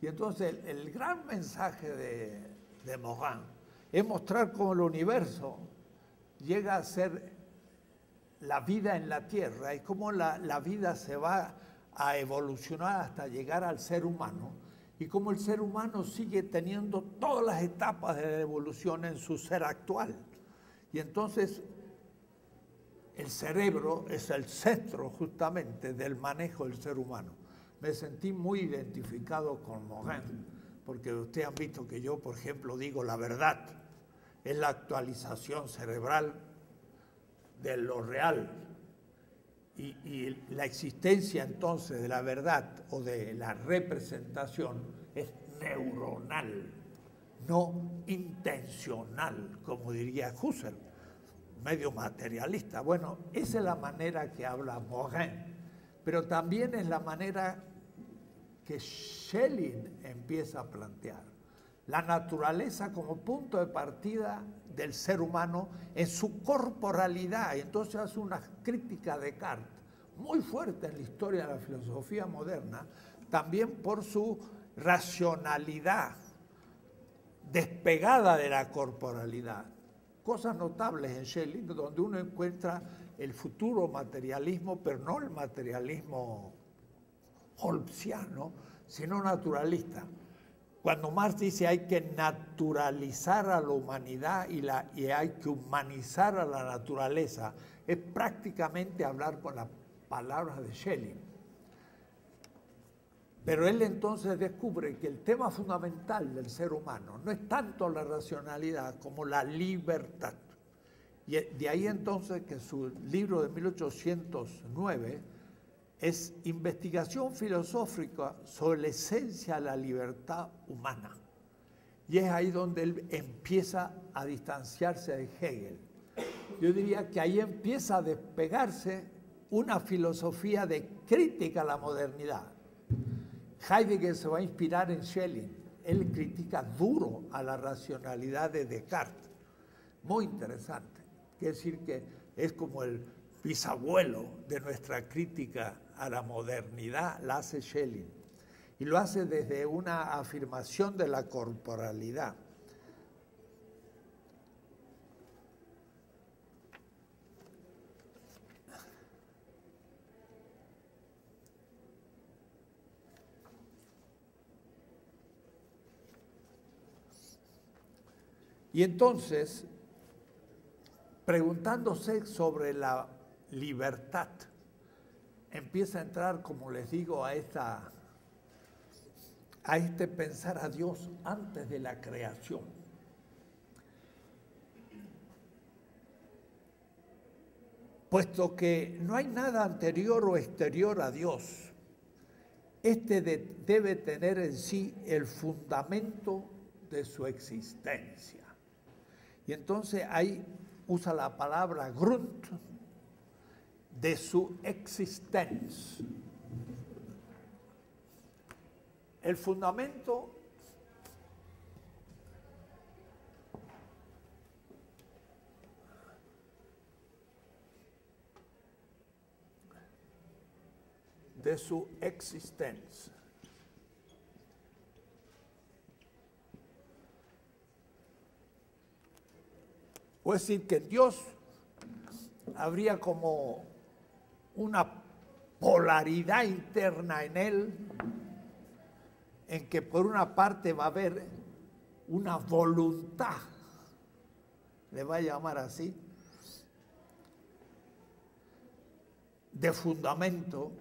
Y entonces el, gran mensaje de, de Morin es mostrar cómo el universo llega a ser la vida en la Tierra y cómo la, la vida se va a evolucionar hasta llegar al ser humano y cómo el ser humano sigue teniendo todas las etapas de la evolución en su ser actual. Y entonces el cerebro es el centro justamente del manejo del ser humano. Me sentí muy identificado con Morin, porque ustedes han visto que yo, por ejemplo, digo la verdad, es la actualización cerebral de lo real. Y, la existencia entonces de la verdad o de la representación es neuronal, no intencional, como diría Husserl, medio materialista. Bueno, esa es la manera que habla Morin, pero también es la manera que Schelling empieza a plantear. La naturaleza como punto de partida del ser humano en su corporalidad. Y entonces hace una crítica de Descartes muy fuerte en la historia de la filosofía moderna, también por su racionalidad despegada de la corporalidad. Cosas notables en Schelling, donde uno encuentra el futuro materialismo, pero no el materialismo holmesiano, sino naturalista. Cuando Marx dice hay que naturalizar a la humanidad y, y hay que humanizar a la naturaleza, es prácticamente hablar con las palabras de Schelling. Pero él entonces descubre que el tema fundamental del ser humano no es tanto la racionalidad como la libertad. Y de ahí entonces que su libro de 1809 es investigación filosófica sobre la esencia de la libertad humana. Y es ahí donde él empieza a distanciarse de Hegel. Yo diría que ahí empieza a despegarse una filosofía de crítica a la modernidad. Heidegger se va a inspirar en Schelling. Él critica duro a la racionalidad de Descartes. Muy interesante. Quiere decir que es como el bisabuelo de nuestra crítica a la modernidad, la hace Schelling. Y lo hace desde una afirmación de la corporalidad. Y entonces, preguntándose sobre la libertad, empieza a entrar, como les digo, a esta a este pensar a Dios antes de la creación. Puesto que no hay nada anterior o exterior a Dios, este debe tener en sí el fundamento de su existencia. Y entonces ahí usa la palabra grunt de su existencia. El fundamento de su existencia. O decir que Dios habría como una polaridad interna en él, en que por una parte va a haber una voluntad, le va a llamar así, de fundamento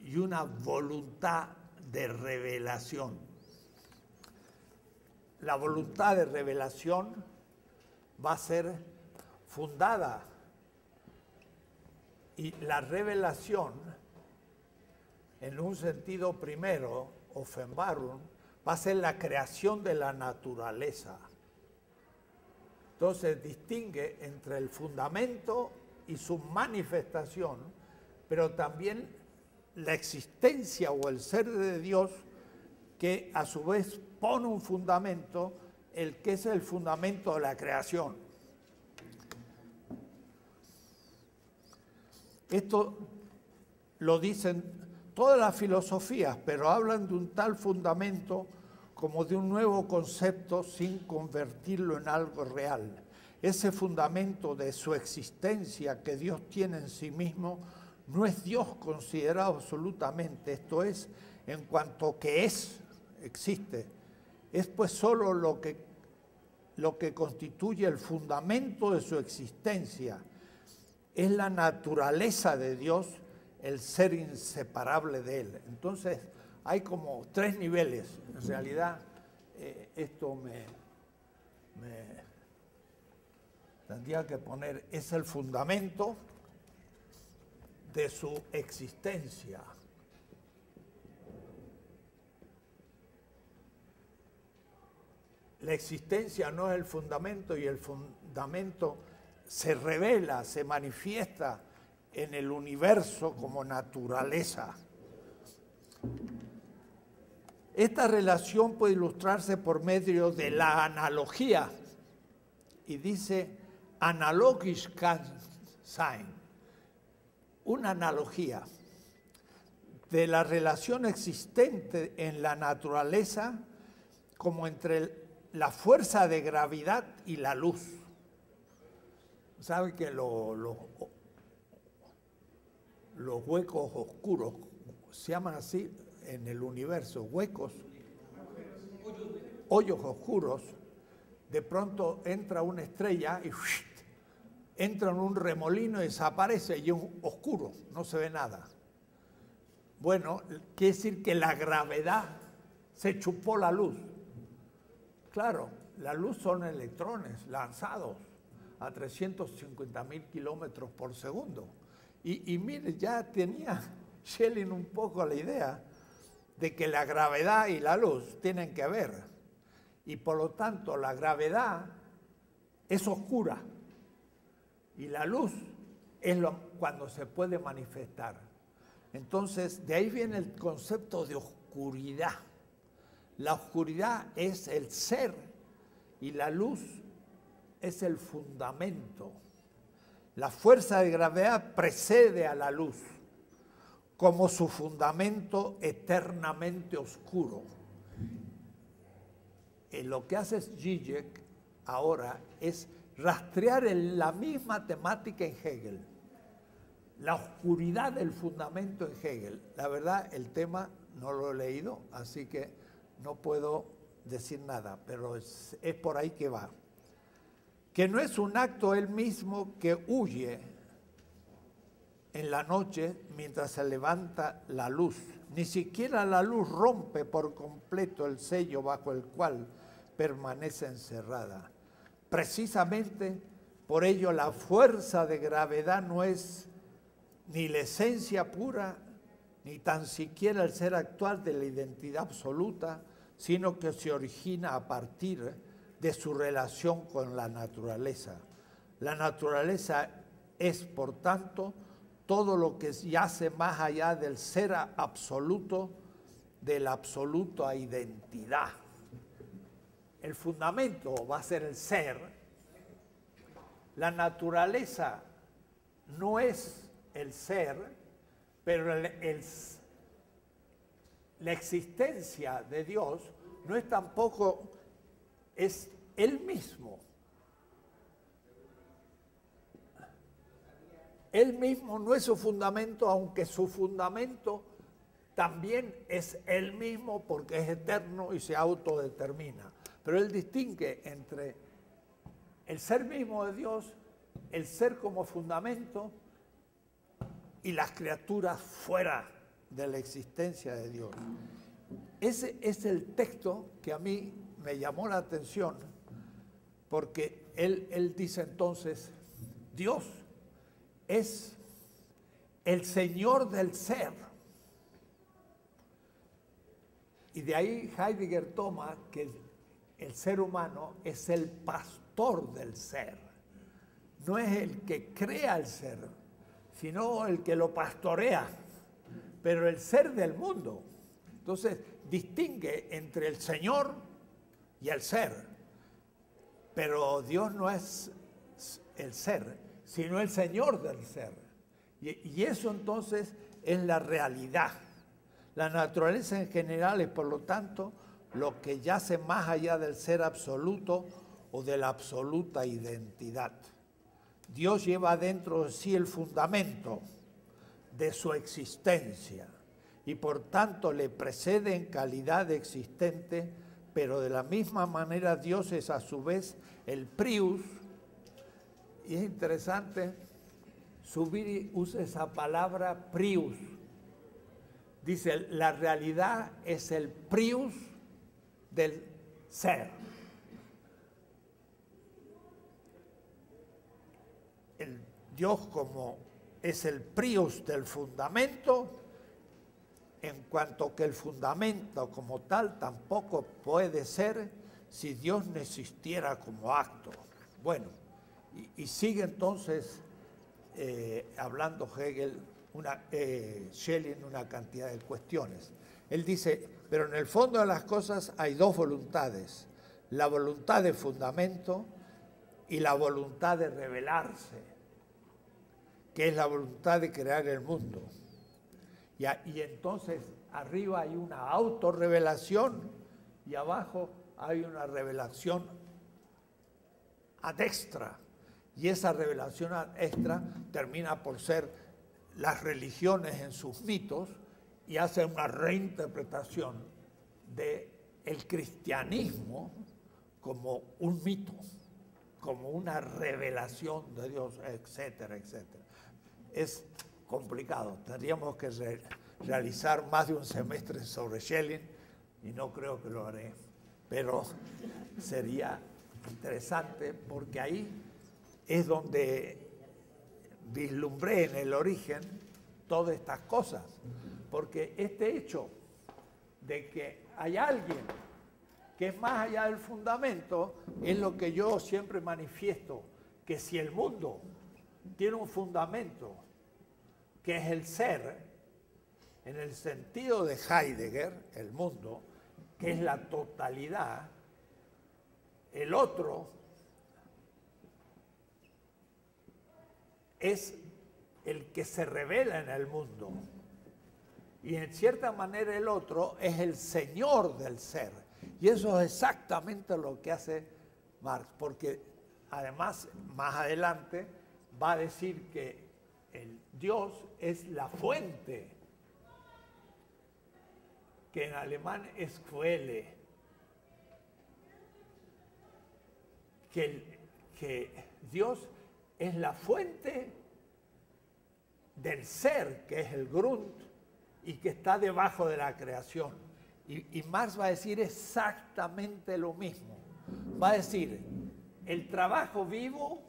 y una voluntad de revelación. La voluntad de revelación va a ser fundada y la revelación, en un sentido primero, Offenbarung, va a ser la creación de la naturaleza. Entonces distingue entre el fundamento y su manifestación, pero también la existencia o el ser de Dios que a su vez pone un fundamento, el que es el fundamento de la creación. Esto lo dicen todas las filosofías, pero hablan de un tal fundamento como de un nuevo concepto sin convertirlo en algo real. Ese fundamento de su existencia que Dios tiene en sí mismo no es Dios considerado absolutamente, esto es, en cuanto que es, existe, es pues solo lo que, lo que constituye el fundamento de su existencia, es la naturaleza de Dios, el ser inseparable de Él. Entonces, hay como tres niveles, en realidad eh, esto me, me tendría que poner, es el fundamento, de su existencia. La existencia no es el fundamento y el fundamento se revela, se manifiesta en el universo como naturaleza. Esta relación puede ilustrarse por medio de la analogía y dice analogisch kann sein una analogía de la relación existente en la naturaleza como entre la fuerza de gravedad y la luz. ¿Sabe que los huecos oscuros se llaman así en el universo? Huecos, hoyos oscuros. De pronto entra una estrella y entra en un remolino y desaparece y es oscuro, no se ve nada. Bueno, quiere decir que la gravedad se chupó la luz. Claro, la luz son electrones lanzados a 350 mil kilómetros por segundo. Y, y mire, ya tenía *laughs* Schelling un poco la idea de que la gravedad y la luz tienen que ver. Y por lo tanto, la gravedad es oscura y la luz es lo, cuando se puede manifestar. Entonces, de ahí viene el concepto de oscuridad. La oscuridad es el ser y la luz es el fundamento. La fuerza de gravedad precede a la luz como su fundamento eternamente oscuro. Y lo que hace Zizek ahora es rastrear la misma temática en Hegel. La oscuridad del fundamento en Hegel. La verdad, el tema no lo he leído, así que no puedo decir nada, pero es, por ahí que va. Que no es un acto él mismo que huye en la noche mientras se levanta la luz. Ni siquiera la luz rompe por completo el sello bajo el cual permanece encerrada. Precisamente por ello la fuerza de gravedad no es ni la esencia pura, ni tan siquiera el ser actual de la identidad absoluta, sino que se origina a partir de su relación con la naturaleza. La naturaleza es, por tanto, todo lo que yace más allá del ser absoluto, de la absoluta identidad. El fundamento va a ser el ser. La naturaleza no es el ser, pero la existencia de Dios no es tampoco, es Él mismo. Él mismo no es su fundamento, aunque su fundamento también es Él mismo porque es eterno y se autodetermina. Pero Él distingue entre el ser mismo de Dios, el ser como fundamento y las criaturas fuera de la existencia de Dios. Ese es el texto que a mí me llamó la atención, porque él, él dice entonces, Dios es el Señor del ser. Y de ahí Heidegger toma que el ser humano es el pastor del ser. No es el que crea el ser, sino el que lo pastorea, pero el ser del mundo. Entonces, distingue entre el Señor y el ser. Pero Dios no es el ser, sino el Señor del ser. Y, eso entonces es la realidad. La naturaleza en general es, por lo tanto, lo que yace más allá del ser absoluto o de la absoluta identidad. Dios lleva dentro de sí el fundamento de su existencia y por tanto le precede en calidad de existente, pero de la misma manera Dios es a su vez el prius. Y es interesante, Subiri usa esa palabra prius. Dice, la realidad es el prius del ser. Dios como es el prius del fundamento, en cuanto que el fundamento como tal tampoco puede ser si Dios no existiera como acto. Bueno, y, sigue entonces eh, hablando Hegel, una, eh, Schelling, una cantidad de cuestiones. Él dice, pero en el fondo de las cosas hay dos voluntades, la voluntad de fundamento y la voluntad de revelarse que es la voluntad de crear el mundo. Y, entonces arriba hay una autorrevelación y abajo hay una revelación ad extra. Y esa revelación ad extra termina por ser las religiones en sus mitos y hace una reinterpretación de el cristianismo como un mito, como una revelación de Dios, etcétera, etcétera es complicado. Tendríamos que realizar más de un semestre sobre Schelling y no creo que lo haré, pero sería interesante porque ahí es donde vislumbré en el origen todas estas cosas, porque este hecho de que hay alguien que es más allá del fundamento es lo que yo siempre manifiesto, que si el mundo tiene un fundamento que es el ser, en el sentido de Heidegger, el mundo, que es la totalidad, el otro es el que se revela en el mundo. Y en cierta manera el otro es el señor del ser. Y eso es exactamente lo que hace Marx, porque además más adelante va a decir que el Dios es la fuente, que en alemán es Quelle, que, Dios es la fuente del ser, que es el grunt, y que está debajo de la creación. Y, y Marx va a decir exactamente lo mismo. Va a decir, el trabajo vivo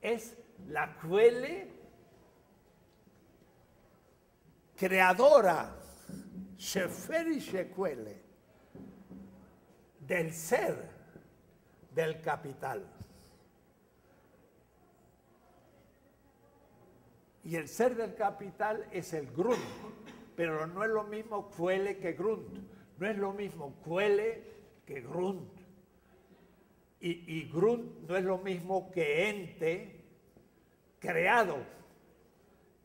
es la cuele creadora, Shefer y del ser del capital. Y el ser del capital es el grunt, pero no es lo mismo cuele que grunt, no es lo mismo cuele que grunt. Y, y grunt no es lo mismo que ente creado.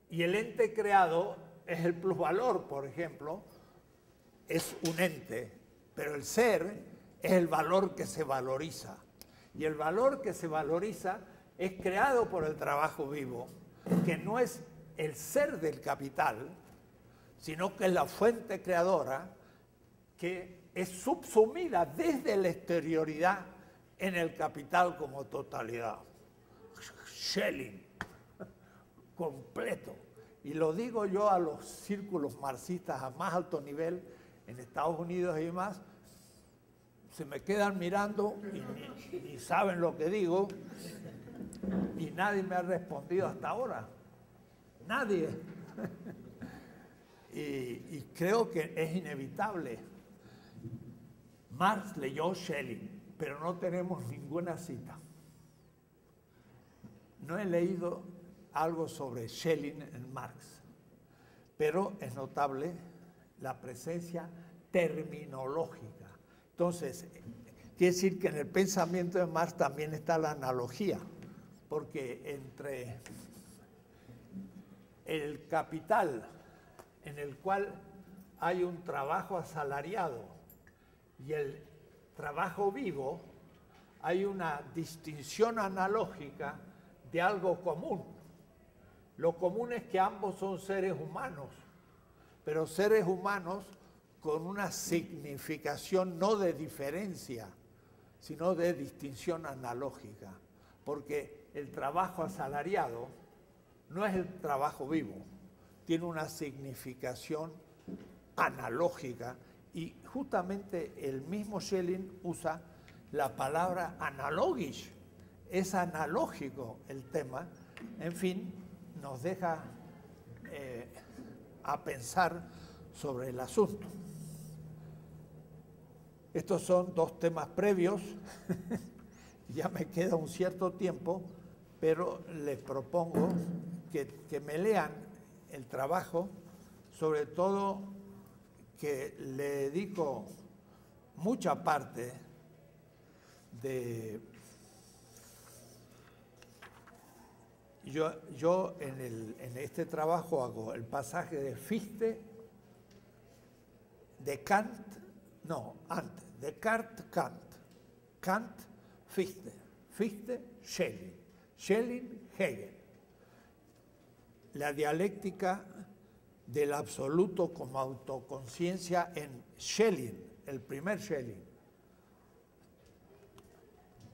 Y el ente creado es el plusvalor, por ejemplo, es un ente, pero el ser es el valor que se valoriza. Y el valor que se valoriza es creado por el trabajo vivo que no es el ser del capital, sino que es la fuente creadora que es subsumida desde la exterioridad en el capital como totalidad. Schelling, *laughs* completo. Y lo digo yo a los círculos marxistas a más alto nivel en Estados Unidos y demás, se me quedan mirando y saben lo que digo, y nadie me ha respondido hasta ahora. Nadie. *laughs* y, creo que es inevitable. Marx leyó Schelling, pero no tenemos ninguna cita. No he leído algo sobre Schelling en Marx, pero es notable la presencia terminológica. Entonces, quiere decir que en el pensamiento de Marx también está la analogía porque entre el capital en el cual hay un trabajo asalariado y el trabajo vivo, hay una distinción analógica de algo común. Lo común es que ambos son seres humanos, pero seres humanos con una significación no de diferencia, sino de distinción analógica, porque el trabajo asalariado no es el trabajo vivo, tiene una significación analógica y justamente el mismo Schelling usa la palabra analogisch, es analógico el tema, en fin, nos deja eh, a pensar sobre el asunto. Estos son dos temas previos, *laughs* ya me queda un cierto tiempo pero les propongo que, me lean el trabajo, sobre todo que le dedico mucha parte de... Yo, yo en, en este trabajo hago el pasaje de Fichte, de Kant, no, antes, de Kant, Kant, Fichte, Fichte, Schelling. Schelling, Hegel. La dialéctica del absoluto como autoconciencia en Schelling, el primer Schelling.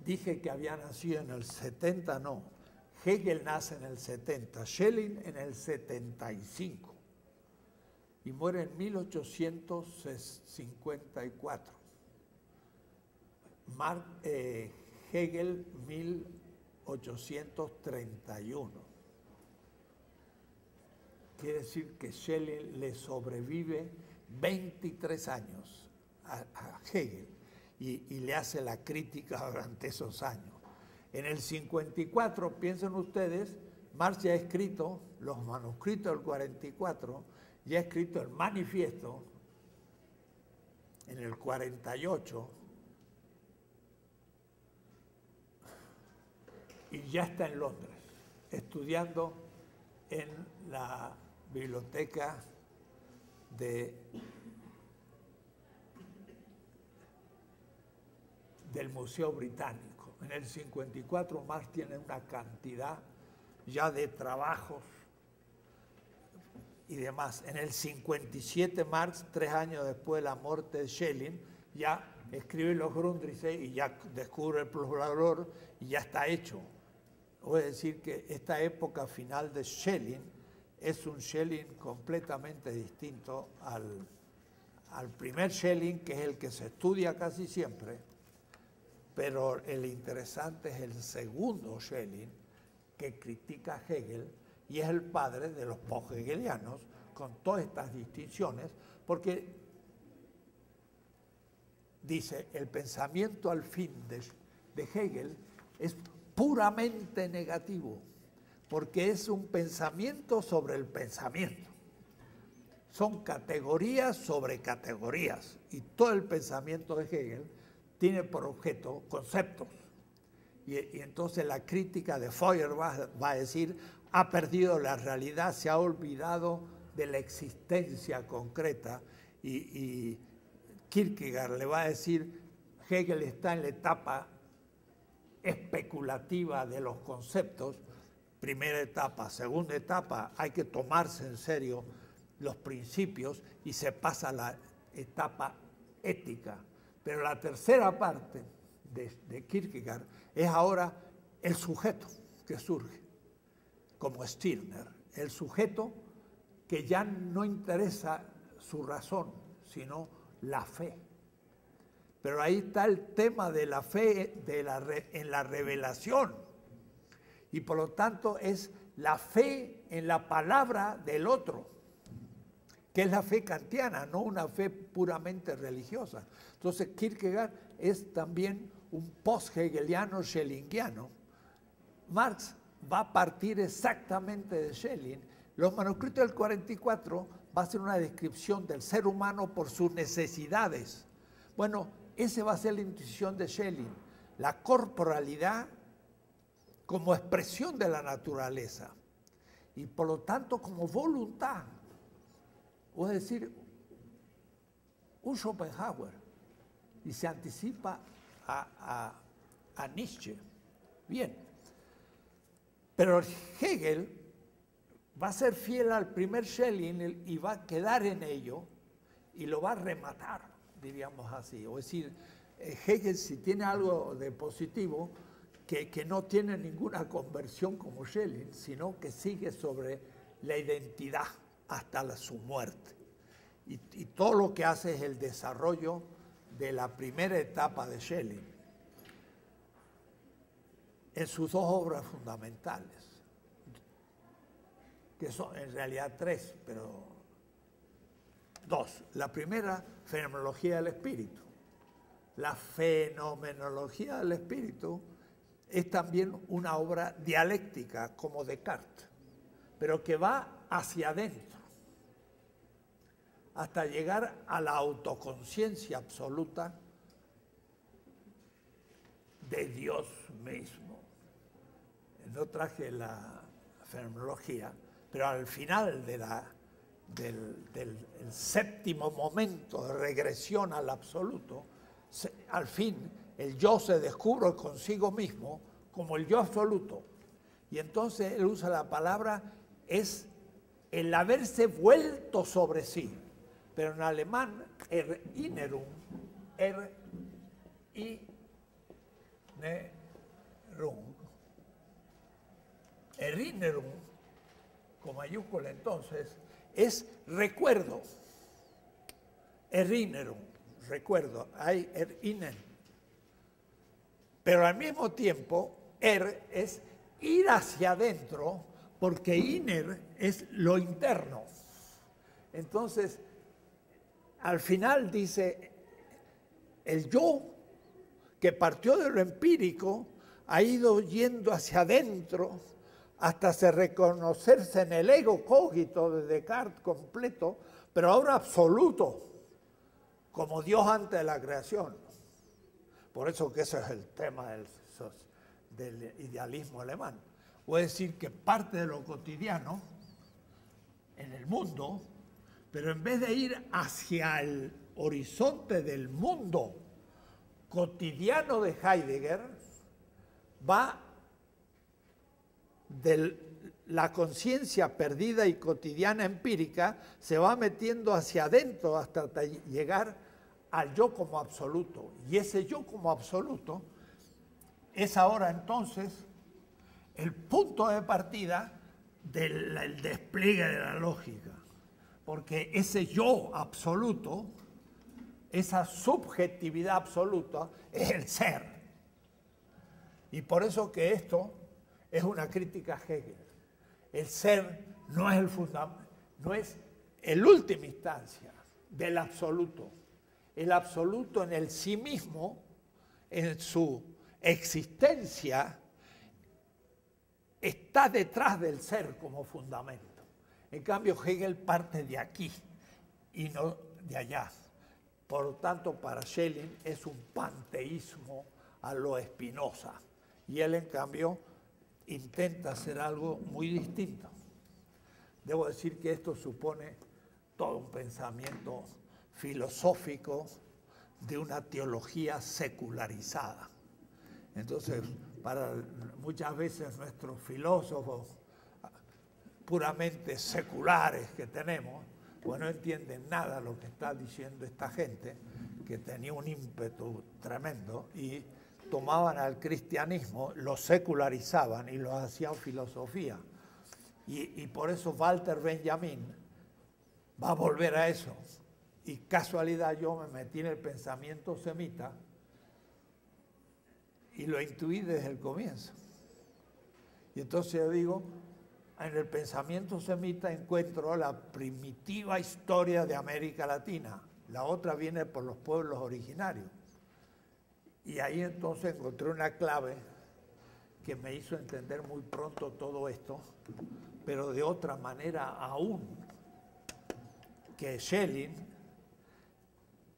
Dije que había nacido en el 70, no. Hegel nace en el 70, Schelling en el 75 y muere en 1854. Mar, eh, Hegel 831. Quiere decir que Shelley le sobrevive 23 años a, Hegel y, le hace la crítica durante esos años. En el 54, piensen ustedes, Marx ya ha escrito los manuscritos del 44, ya ha escrito el manifiesto en el 48 y ya está en Londres, estudiando en la biblioteca de, del Museo Británico. En el 54 Marx tiene una cantidad ya de trabajos y demás. En el 57 Marx, tres años después de la muerte de Schelling, ya escribe los Grundrisse y ya descubre el plusvalor y ya está hecho. Voy a decir que esta época final de Schelling es un Schelling completamente distinto al, al primer Schelling, que es el que se estudia casi siempre, pero el interesante es el segundo Schelling, que critica a Hegel y es el padre de los post-hegelianos, con todas estas distinciones, porque dice, el pensamiento al fin de, de Hegel es puramente negativo, porque es un pensamiento sobre el pensamiento. Son categorías sobre categorías y todo el pensamiento de Hegel tiene por objeto conceptos. Y, entonces la crítica de Feuerbach va a decir, ha perdido la realidad, se ha olvidado de la existencia concreta y, Kierkegaard le va a decir, Hegel está en la etapa especulativa de los conceptos, primera etapa, segunda etapa, hay que tomarse en serio los principios y se pasa a la etapa ética. Pero la tercera parte de, Kierkegaard es ahora el sujeto que surge, como Stirner, el sujeto que ya no interesa su razón, sino la fe. Pero ahí está el tema de la fe en la revelación. Y por lo tanto es la fe en la palabra del otro, que es la fe kantiana, no una fe puramente religiosa. Entonces Kierkegaard es también un post-hegeliano schellingiano. Marx va a partir exactamente de Schelling. Los manuscritos del 44 va a ser una descripción del ser humano por sus necesidades. Bueno, esa va a ser la intuición de Schelling, la corporalidad como expresión de la naturaleza y por lo tanto como voluntad. O es decir, un Schopenhauer y se anticipa a, a Nietzsche. Bien, pero Hegel va a ser fiel al primer Schelling y va a quedar en ello y lo va a rematar, diríamos así. O decir, eh, Hegel si tiene algo de positivo, que, que no tiene ninguna conversión como Schelling, sino que sigue sobre la identidad hasta su muerte. Y, y todo lo que hace es el desarrollo de la primera etapa de Schelling en sus dos obras fundamentales que son en realidad tres, pero dos. La primera, fenomenología del espíritu. La fenomenología del espíritu es también una obra dialéctica como Descartes, pero que va hacia adentro, hasta llegar a la autoconciencia absoluta de Dios mismo. No traje la fenomenología, pero al final del, séptimo momento de regresión al absoluto, al fin el yo se descubre consigo mismo como el yo absoluto. Y entonces él usa la palabra, es el haberse vuelto sobre sí. Pero en alemán, er innerum, er innerum, con mayúscula entonces, es recuerdo. Erinnerum, recuerdo, hay erinnen. Pero al mismo tiempo, er es ir hacia adentro, porque inner es lo interno. Entonces, al final dice, el yo que partió de lo empírico ha ido yendo hacia adentro hasta se reconocerse en el ego cogito de Descartes completo, pero ahora absoluto, como Dios antes de la creación. Por eso que ese es el tema del, idealismo alemán. Es decir, que parte de lo cotidiano en el mundo, pero en vez de ir hacia el horizonte del mundo cotidiano de Heidegger, va de la conciencia perdida y cotidiana empírica se va metiendo hacia adentro hasta llegar al yo como absoluto. Y ese yo como absoluto es ahora entonces el punto de partida del despliegue de la lógica. Porque ese yo absoluto, esa subjetividad absoluta, es el ser. Y por eso que esto es una crítica a Hegel. El ser no es el fundamento, no es el última instancia del absoluto. El absoluto en el sí mismo, en su existencia, está detrás del ser como fundamento. En cambio, Hegel parte de aquí y no de allá. Por lo tanto, para Schelling es un panteísmo a lo Espinosa. Y él, en cambio, intenta hacer algo muy distinto. Debo decir que esto supone todo un pensamiento filosófico de una teología secularizada. Entonces, para muchas veces nuestros filósofos puramente seculares que tenemos, pues no entienden nada lo que está diciendo esta gente, que tenía un ímpetu tremendo y tomaban al cristianismo, lo secularizaban y lo hacían filosofía. Y, por eso Walter Benjamin va a volver a eso. Y casualidad yo me metí en el pensamiento semita y lo intuí desde el comienzo. Y entonces digo, en el pensamiento semita encuentro la primitiva historia de América Latina. La otra viene por los pueblos originarios. Y ahí entonces encontré una clave que me hizo entender muy pronto todo esto, pero de otra manera aún que Schelling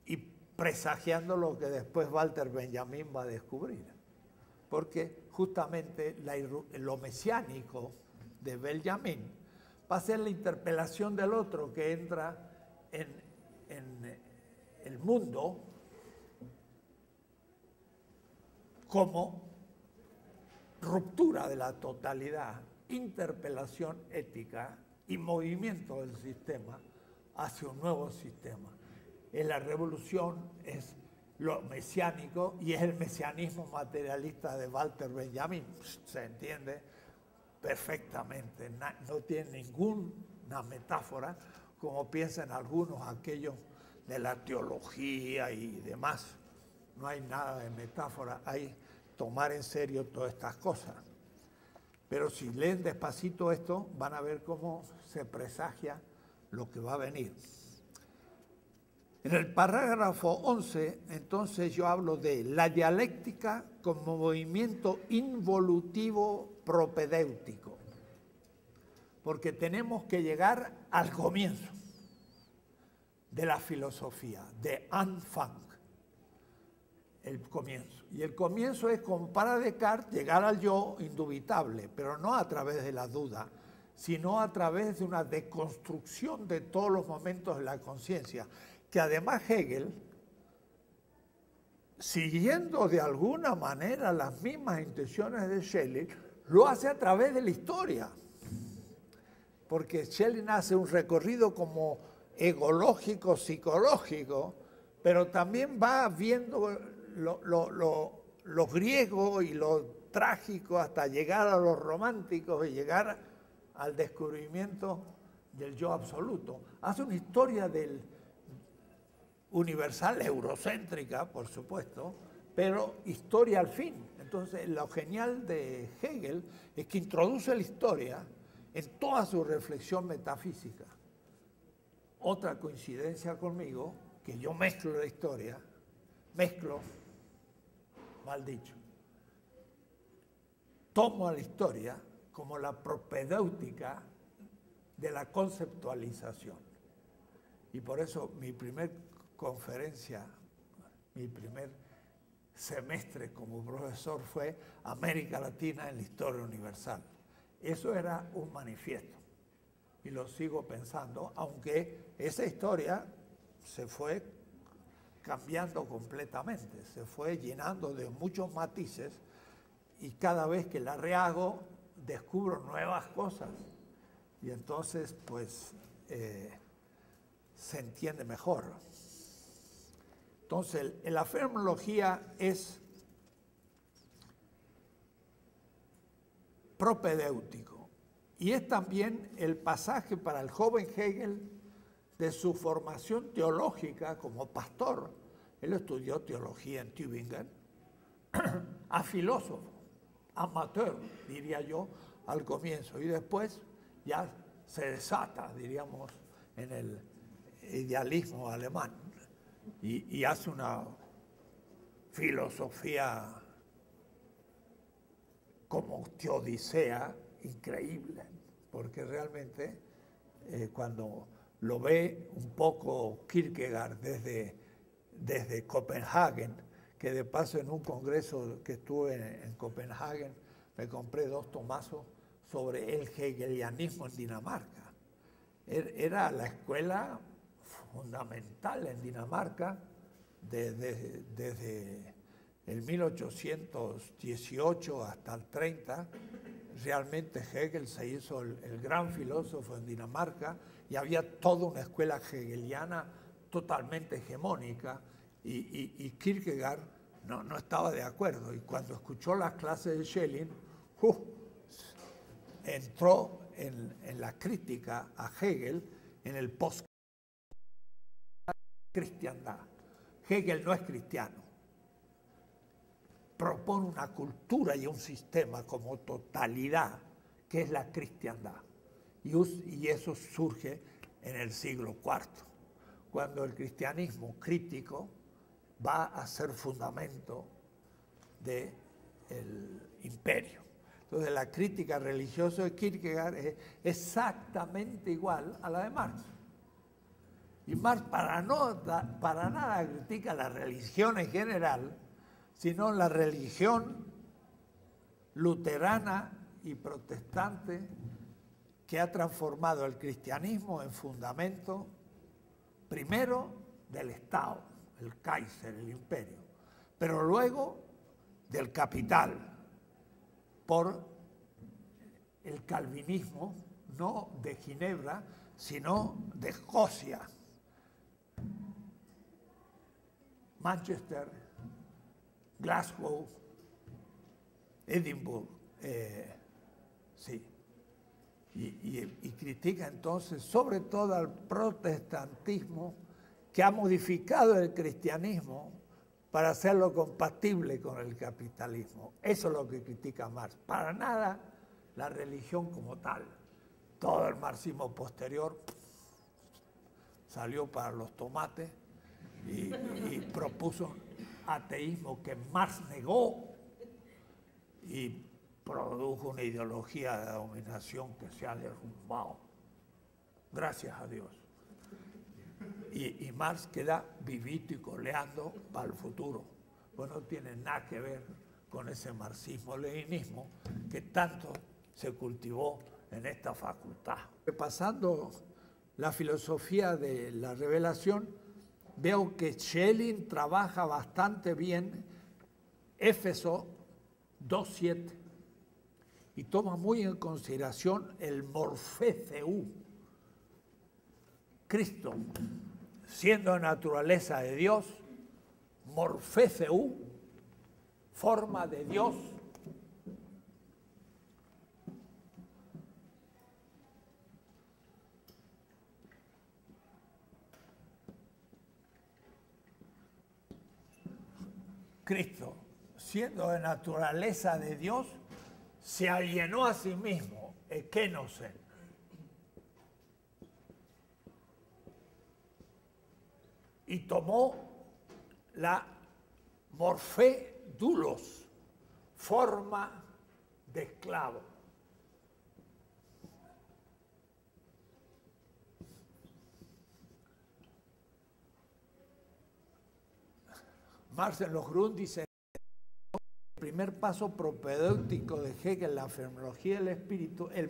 y presagiando lo que después Walter Benjamin va a descubrir porque justamente lo mesiánico de Benjamin va a ser la interpelación del otro que entra en, en el mundo como ruptura de la totalidad, interpelación ética y movimiento del sistema hacia un nuevo sistema. En la revolución es lo mesiánico y es el mesianismo materialista de Walter Benjamin. Se entiende perfectamente, no tiene ninguna metáfora como piensan algunos aquellos de la teología y demás. No hay nada de metáfora, hay tomar en serio todas estas cosas. Pero si leen despacito esto, van a ver cómo se presagia lo que va a venir. En el parágrafo 11, entonces yo hablo de la dialéctica como movimiento involutivo propedéutico, porque tenemos que llegar al comienzo de la filosofía, de Anfang, el comienzo. Y el comienzo es, como para Descartes, llegar al yo indubitable, pero no a través de la duda, sino a través de una deconstrucción de todos los momentos de la conciencia que además Hegel, siguiendo de alguna manera las mismas intenciones de Schelling, lo hace a través de la historia. Porque Schelling hace un recorrido como egológico, psicológico, pero también va viendo lo, griego y lo trágico hasta llegar a los románticos y llegar al descubrimiento del yo absoluto. Hace una historia del, universal, eurocéntrica, por supuesto, pero historia al fin. Entonces, lo genial de Hegel es que introduce la historia en toda su reflexión metafísica. Otra coincidencia conmigo, que yo mezclo la historia, mezclo, mal dicho, tomo a la historia como la propedéutica de la conceptualización. Y por eso mi primer conferencia, mi primer semestre como profesor fue América Latina en la historia universal. Eso era un manifiesto y lo sigo pensando, aunque esa historia se fue cambiando completamente, se fue llenando de muchos matices y cada vez que la rehago descubro nuevas cosas y entonces pues eh, se entiende mejor. Entonces, la fenomenología es propedéutico. Y es también el pasaje para el joven Hegel de su formación teológica como pastor. Él estudió teología en Tübingen, *clears throat* a filósofo, amateur, diría yo, al comienzo, y después ya se desata, diríamos, en el idealismo alemán y, hace una filosofía como teodicea increíble, porque realmente eh, cuando lo ve un poco Kierkegaard desde, desde Copenhague, que de paso en un congreso que estuve en, Copenhague me compré dos tomazos sobre el hegelianismo en Dinamarca. Er, era la escuela fundamental en Dinamarca desde, desde el 1818 hasta el 30. Realmente Hegel se hizo el, gran filósofo en Dinamarca y había toda una escuela hegeliana totalmente hegemónica y, Kierkegaard no, no, estaba de acuerdo. Y cuando escuchó las clases de Schelling, ¡uh! entró en, en, la crítica a Hegel en el post cristiandad. Hegel no es cristiano. Propone una cultura y un sistema como totalidad, que es la cristiandad. Y, eso surge en el siglo IV, cuando el cristianismo crítico va a ser fundamento del imperio. Entonces la crítica religiosa de Kierkegaard es exactamente igual a la de Marx. Y Marx para, no, para nada critica la religión en general, sino la religión luterana y protestante que ha transformado el cristianismo en fundamento, primero del Estado, el Kaiser, el imperio, pero luego del capital, por el calvinismo, no de Ginebra, sino de Escocia, Manchester, Glasgow, Edinburgh, eh, sí. Y, critica entonces sobre todo al protestantismo que ha modificado el cristianismo para hacerlo compatible con el capitalismo. Eso es lo que critica Marx. Para nada la religión como tal. Todo el marxismo posterior salió para los tomates y, propuso ateísmo que Marx negó y produjo una ideología de dominación que se ha derrumbado. Gracias a Dios. Y, y, Marx queda vivito y coleando para el futuro. Pues no tiene nada que ver con ese marxismo-leninismo que tanto se cultivó en esta facultad. Pasando la filosofía de la revelación, veo que Schelling trabaja bastante bien Éfeso 2.7 y toma muy en consideración el morfeceu. Cristo, siendo naturaleza de Dios, morfeceu, forma de Dios, Cristo, siendo de naturaleza de Dios, se alienó a sí mismo, sé. Y tomó la morfé dulos, forma de esclavo. Marcel Grund dice, el primer paso propedéutico de Hegel, la fenomenología del espíritu, el,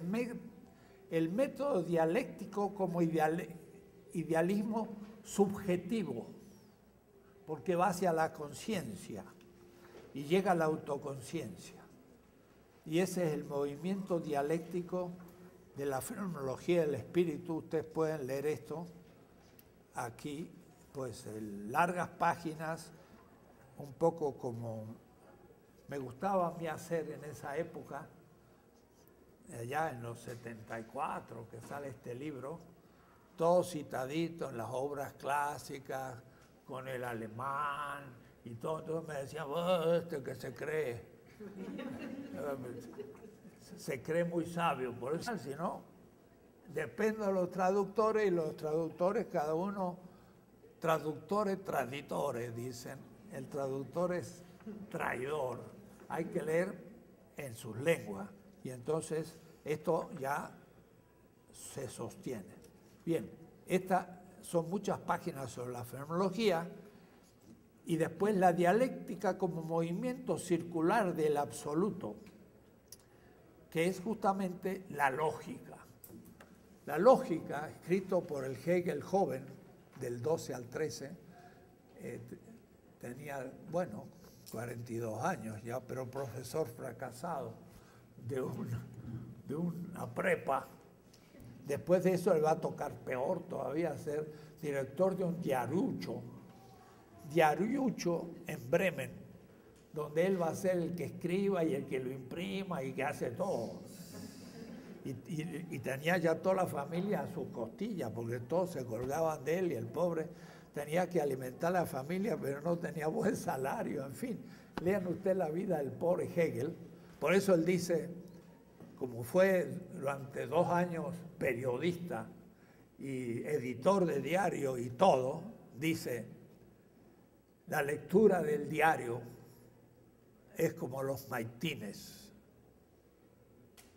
el método dialéctico como idealismo subjetivo, porque va hacia la conciencia y llega a la autoconciencia. Y ese es el movimiento dialéctico de la fenomenología del espíritu. Ustedes pueden leer esto aquí pues largas páginas, un poco como me gustaba a mí hacer en esa época, allá en los 74 que sale este libro, todo citadito en las obras clásicas, con el alemán y todo. Entonces me decían, oh, este que se cree, *laughs* se cree muy sabio, por eso si no, depende de los traductores y los traductores, cada uno, traductores, traditores, dicen. El traductor es traidor. Hay que leer en sus lenguas y entonces esto ya se sostiene. Bien, estas son muchas páginas sobre la fenomenología y después la dialéctica como movimiento circular del absoluto, que es justamente la lógica. La lógica, escrito por el Hegel joven, del 12 al 13, eh, tenía, bueno, 42 años ya, pero profesor fracasado de una, de una prepa. Después de eso le va a tocar peor todavía ser director de un diarucho, diarucho en Bremen, donde él va a ser el que escriba y el que lo imprima y que hace todo. Y, tenía ya toda la familia a su costilla, porque todos se colgaban de él y el pobre tenía que alimentar a la familia, pero no tenía buen salario, en fin. Lean usted la vida del pobre Hegel. Por eso él dice, como fue durante dos años periodista y editor de diario y todo, dice, la lectura del diario es como los maitines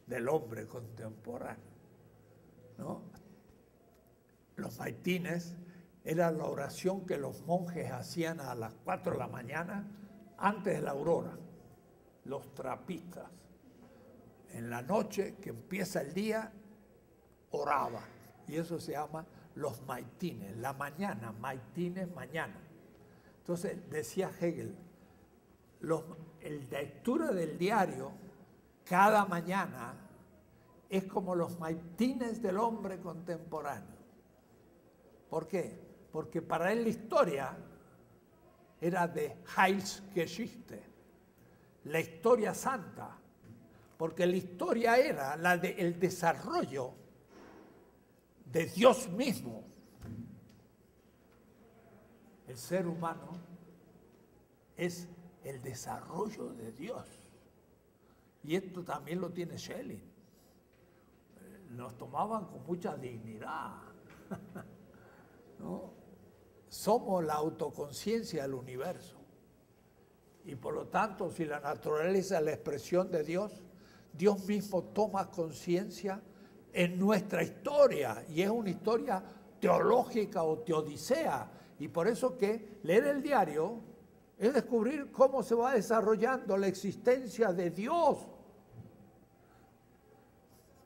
del hombre contemporáneo. ¿no? Los maitines era la oración que los monjes hacían a las 4 de la mañana antes de la aurora, los trapistas. En la noche que empieza el día, oraban. Y eso se llama los maitines, la mañana, maitines mañana. Entonces decía Hegel, la lectura del diario cada mañana es como los maitines del hombre contemporáneo. ¿Por qué? Porque para él la historia era de Heilsgeschichte, la historia santa, porque la historia era la del desarrollo de Dios mismo. El ser humano es el desarrollo de Dios. Y esto también lo tiene Schelling. Nos tomaban con mucha dignidad. *laughs* ¿no? Somos la autoconciencia del universo. Y por lo tanto, si la naturaleza es la expresión de Dios, Dios mismo toma conciencia en nuestra historia. Y es una historia teológica o teodicea. Y por eso que leer el diario es descubrir cómo se va desarrollando la existencia de Dios.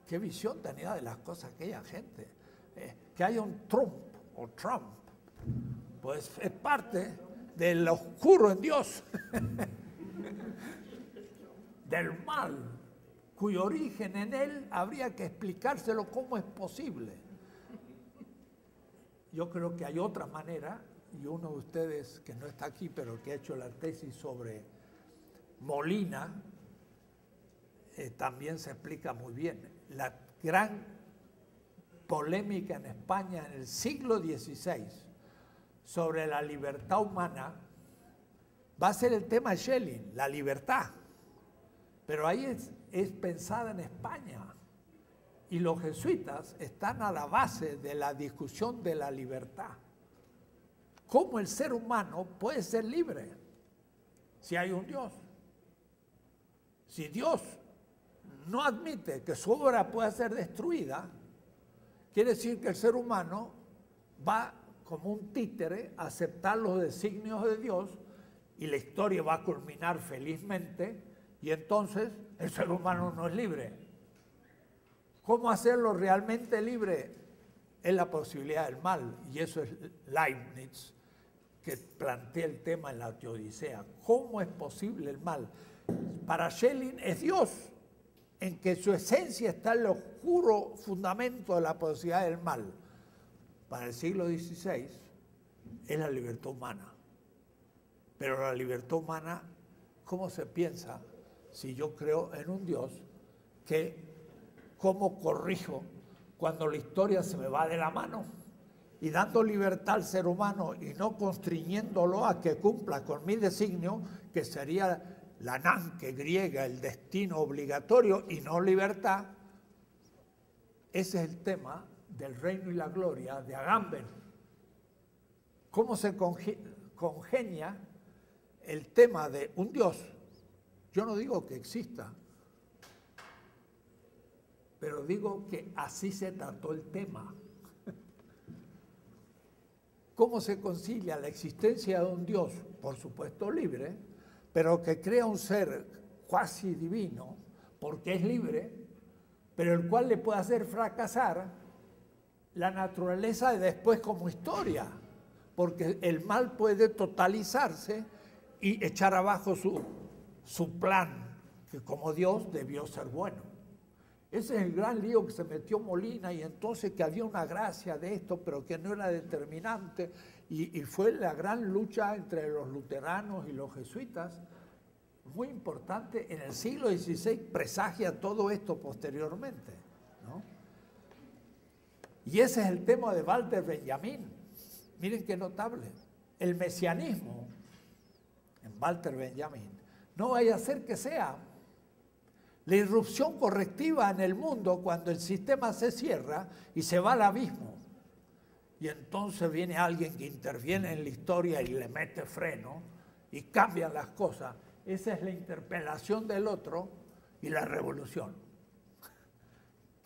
Qué visión tenía de las cosas aquella gente. Eh, que haya un Trump o Trump pues es parte del oscuro en Dios, *laughs* del mal, cuyo origen en él habría que explicárselo cómo es posible. Yo creo que hay otra manera, y uno de ustedes que no está aquí, pero que ha hecho la tesis sobre Molina, eh, también se explica muy bien. La gran polémica en España en el siglo XVI sobre la libertad humana va a ser el tema de Schelling, la libertad. Pero ahí es, pensada en España. Y los jesuitas están a la base de la discusión de la libertad. ¿Cómo el ser humano puede ser libre si hay un Dios? Si Dios no admite que su obra pueda ser destruida, quiere decir que el ser humano va como un títere aceptar los designios de Dios y la historia va a culminar felizmente y entonces el ser humano no es libre. ¿Cómo hacerlo realmente libre? Es la posibilidad del mal y eso es Leibniz que plantea el tema en la Teodicea. ¿Cómo es posible el mal? Para Schelling es Dios, en que su esencia está en el oscuro fundamento de la posibilidad del mal para el siglo XVI, es la libertad humana. Pero la libertad humana, ¿cómo se piensa si yo creo en un Dios que, cómo corrijo cuando la historia se me va de la mano? Y dando libertad al ser humano y no constriñéndolo a que cumpla con mi designio, que sería la nanque griega, el destino obligatorio y no libertad, ese es el tema del reino y la gloria de Agamben. ¿Cómo se congenia el tema de un Dios? Yo no digo que exista, pero digo que así se trató el tema. *laughs* ¿Cómo se concilia la existencia de un Dios, por supuesto libre, pero que crea un ser cuasi divino, porque es libre, pero el cual le puede hacer fracasar la naturaleza de después como historia, porque el mal puede totalizarse y echar abajo su, su plan, que como Dios debió ser bueno. Ese es el gran lío que se metió Molina y entonces que había una gracia de esto, pero que no era determinante. Y, y, fue la gran lucha entre los luteranos y los jesuitas, muy importante. En el siglo XVI presagia todo esto posteriormente. Y ese es el tema de Walter Benjamin. Miren qué notable. El mesianismo en Walter Benjamin no vaya a ser que sea la irrupción correctiva en el mundo cuando el sistema se cierra y se va al abismo. Y entonces viene alguien que interviene en la historia y le mete freno y cambian las cosas. Esa es la interpelación del otro y la revolución,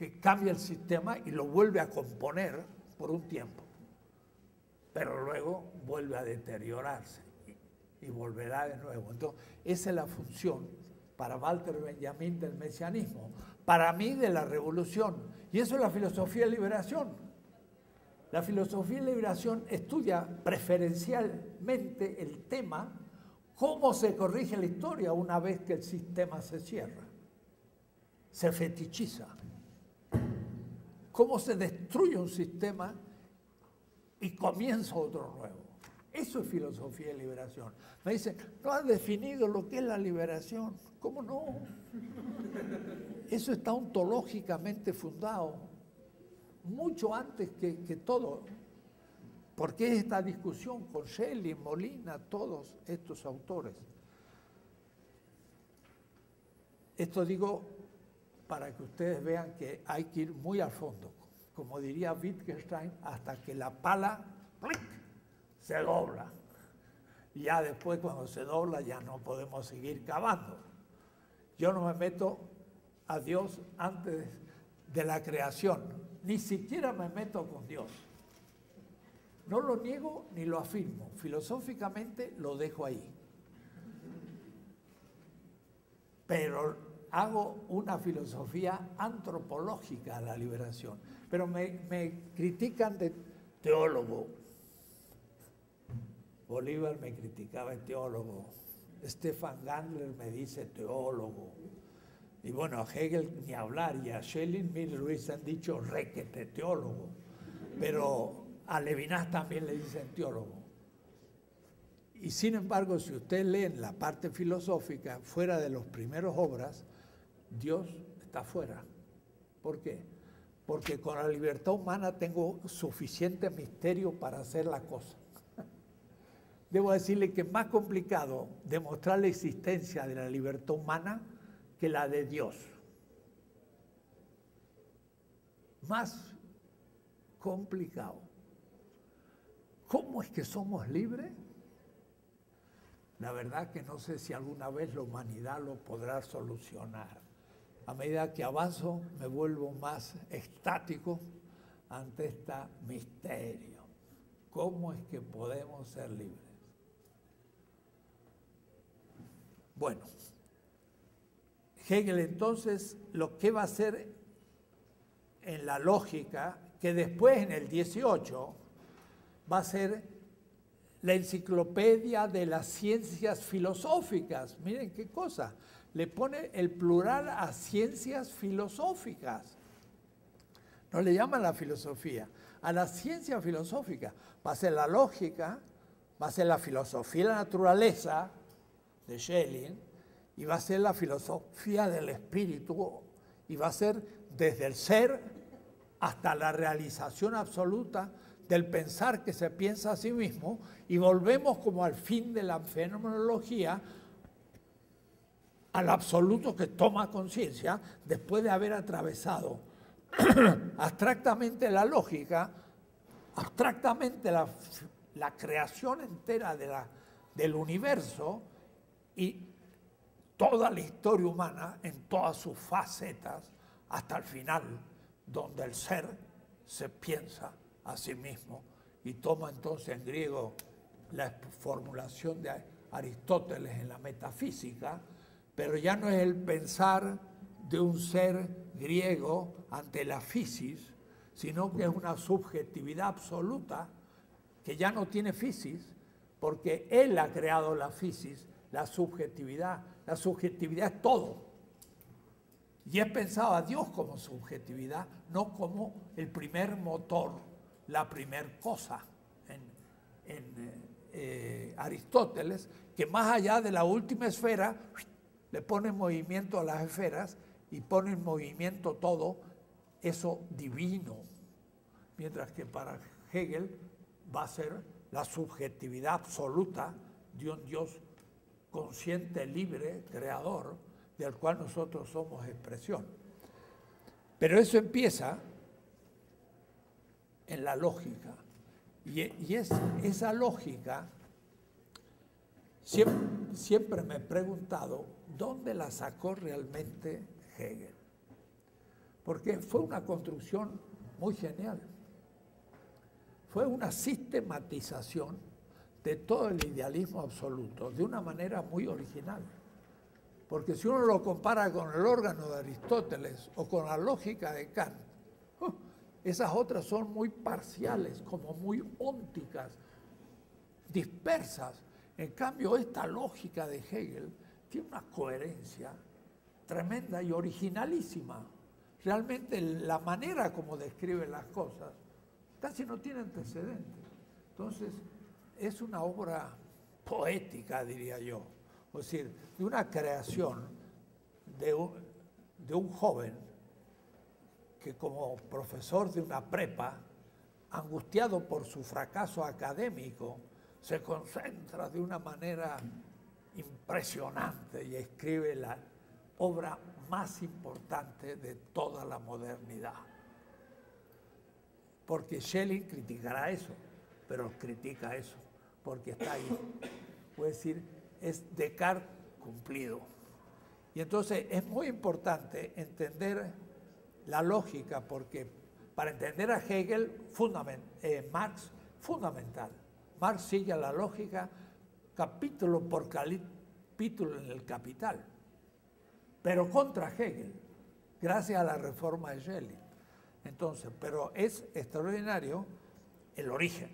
que cambia el sistema y lo vuelve a componer por un tiempo, pero luego vuelve a deteriorarse y, volverá de nuevo. Entonces, esa es la función para Walter Benjamin del mesianismo, para mí de la revolución. Y eso es la filosofía de liberación. La filosofía de liberación estudia preferencialmente el tema cómo se corrige la historia una vez que el sistema se cierra, se fetichiza. Cómo se destruye un sistema y comienza otro nuevo. Eso es filosofía de liberación. Me dicen, no has definido lo que es la liberación. ¿Cómo no? Eso está ontológicamente fundado, mucho antes que, todo. ¿Por qué esta discusión con Shelley, Molina, todos estos autores? Esto digo para que ustedes vean que hay que ir muy al fondo, como diría Wittgenstein, hasta que la pala se dobla. Ya después cuando se dobla ya no podemos seguir cavando. Yo no me meto a Dios antes de la creación, ni siquiera me meto con Dios. No lo niego ni lo afirmo, filosóficamente lo dejo ahí. Pero hago una filosofía antropológica a la liberación. Pero me, me critican de teólogo. Bolívar me criticaba de teólogo. Stefan Gandler me dice teólogo. Y bueno, a Hegel ni hablar, y a Schelling, mire, Luis han dicho requete, teólogo. Pero a Levinas también le dicen teólogo. Y sin embargo, si usted lee en la parte filosófica, fuera de los primeros obras, Dios está fuera. ¿Por qué? Porque con la libertad humana tengo suficiente misterio para hacer la cosa *laughs* debo decirle que es más complicado demostrar la existencia de la libertad humana que la de Dios. Más complicado. ¿Cómo es que somos libres? La verdad que no sé si alguna vez la humanidad lo podrá solucionar. A medida que avanzo me vuelvo más estático ante este misterio. ¿Cómo es que podemos ser libres? Bueno, Hegel entonces lo que va a hacer en la lógica, que después en el 18 va a ser la enciclopedia de las ciencias filosóficas. Miren qué cosa, le pone el plural a ciencias filosóficas. No le llaman la filosofía, a la ciencia filosófica. Va a ser la lógica, va a ser la filosofía de la naturaleza de Schelling y va a ser la filosofía del espíritu y va a ser desde el ser hasta la realización absoluta del pensar que se piensa a sí mismo y volvemos como al fin de la fenomenología al absoluto que toma conciencia después de haber atravesado *clears throat* abstractamente la lógica, abstractamente la, creación entera de la, del universo y toda la historia humana en todas sus facetas hasta el final, donde el ser se piensa a sí mismo y toma entonces en griego la formulación de Aristóteles en la metafísica, pero ya no es el pensar de un ser griego ante la fisis, sino que es una subjetividad absoluta que ya no tiene fisis, porque él ha creado la fisis, la subjetividad. La subjetividad es todo. Y es pensado a Dios como subjetividad, no como el primer motor, la primer cosa en, eh, eh, Aristóteles, que más allá de la última esfera, le pone en movimiento a las esferas y pone en movimiento todo eso divino. Mientras que para Hegel va a ser la subjetividad absoluta de un Dios consciente, libre, creador, del cual nosotros somos expresión. Pero eso empieza en la lógica. Y, es, esa lógica, siempre, siempre me he preguntado, ¿dónde la sacó realmente Hegel? Porque fue una construcción muy genial. Fue una sistematización de todo el idealismo absoluto, de una manera muy original. Porque si uno lo compara con el órgano de Aristóteles o con la lógica de Kant, ¡oh! esas otras son muy parciales, como muy ónticas, dispersas. En cambio, esta lógica de Hegel tiene una coherencia tremenda y originalísima. Realmente la manera como describe las cosas casi no tiene antecedentes. Entonces, es una obra poética, diría yo. Es decir, de una creación de un, joven que como profesor de una prepa, angustiado por su fracaso académico, se concentra de una manera impresionante y escribe la obra más importante de toda la modernidad. Porque Schelling criticará eso, pero critica eso, porque está ahí. Puede decir, es Descartes cumplido. Y entonces es muy importante entender la lógica, porque para entender a Hegel, eh, Marx, fundamental. Marx sigue la lógica capítulo por capítulo en el Capital, pero contra Hegel, gracias a la reforma de Schelling. Entonces, pero es extraordinario el origen.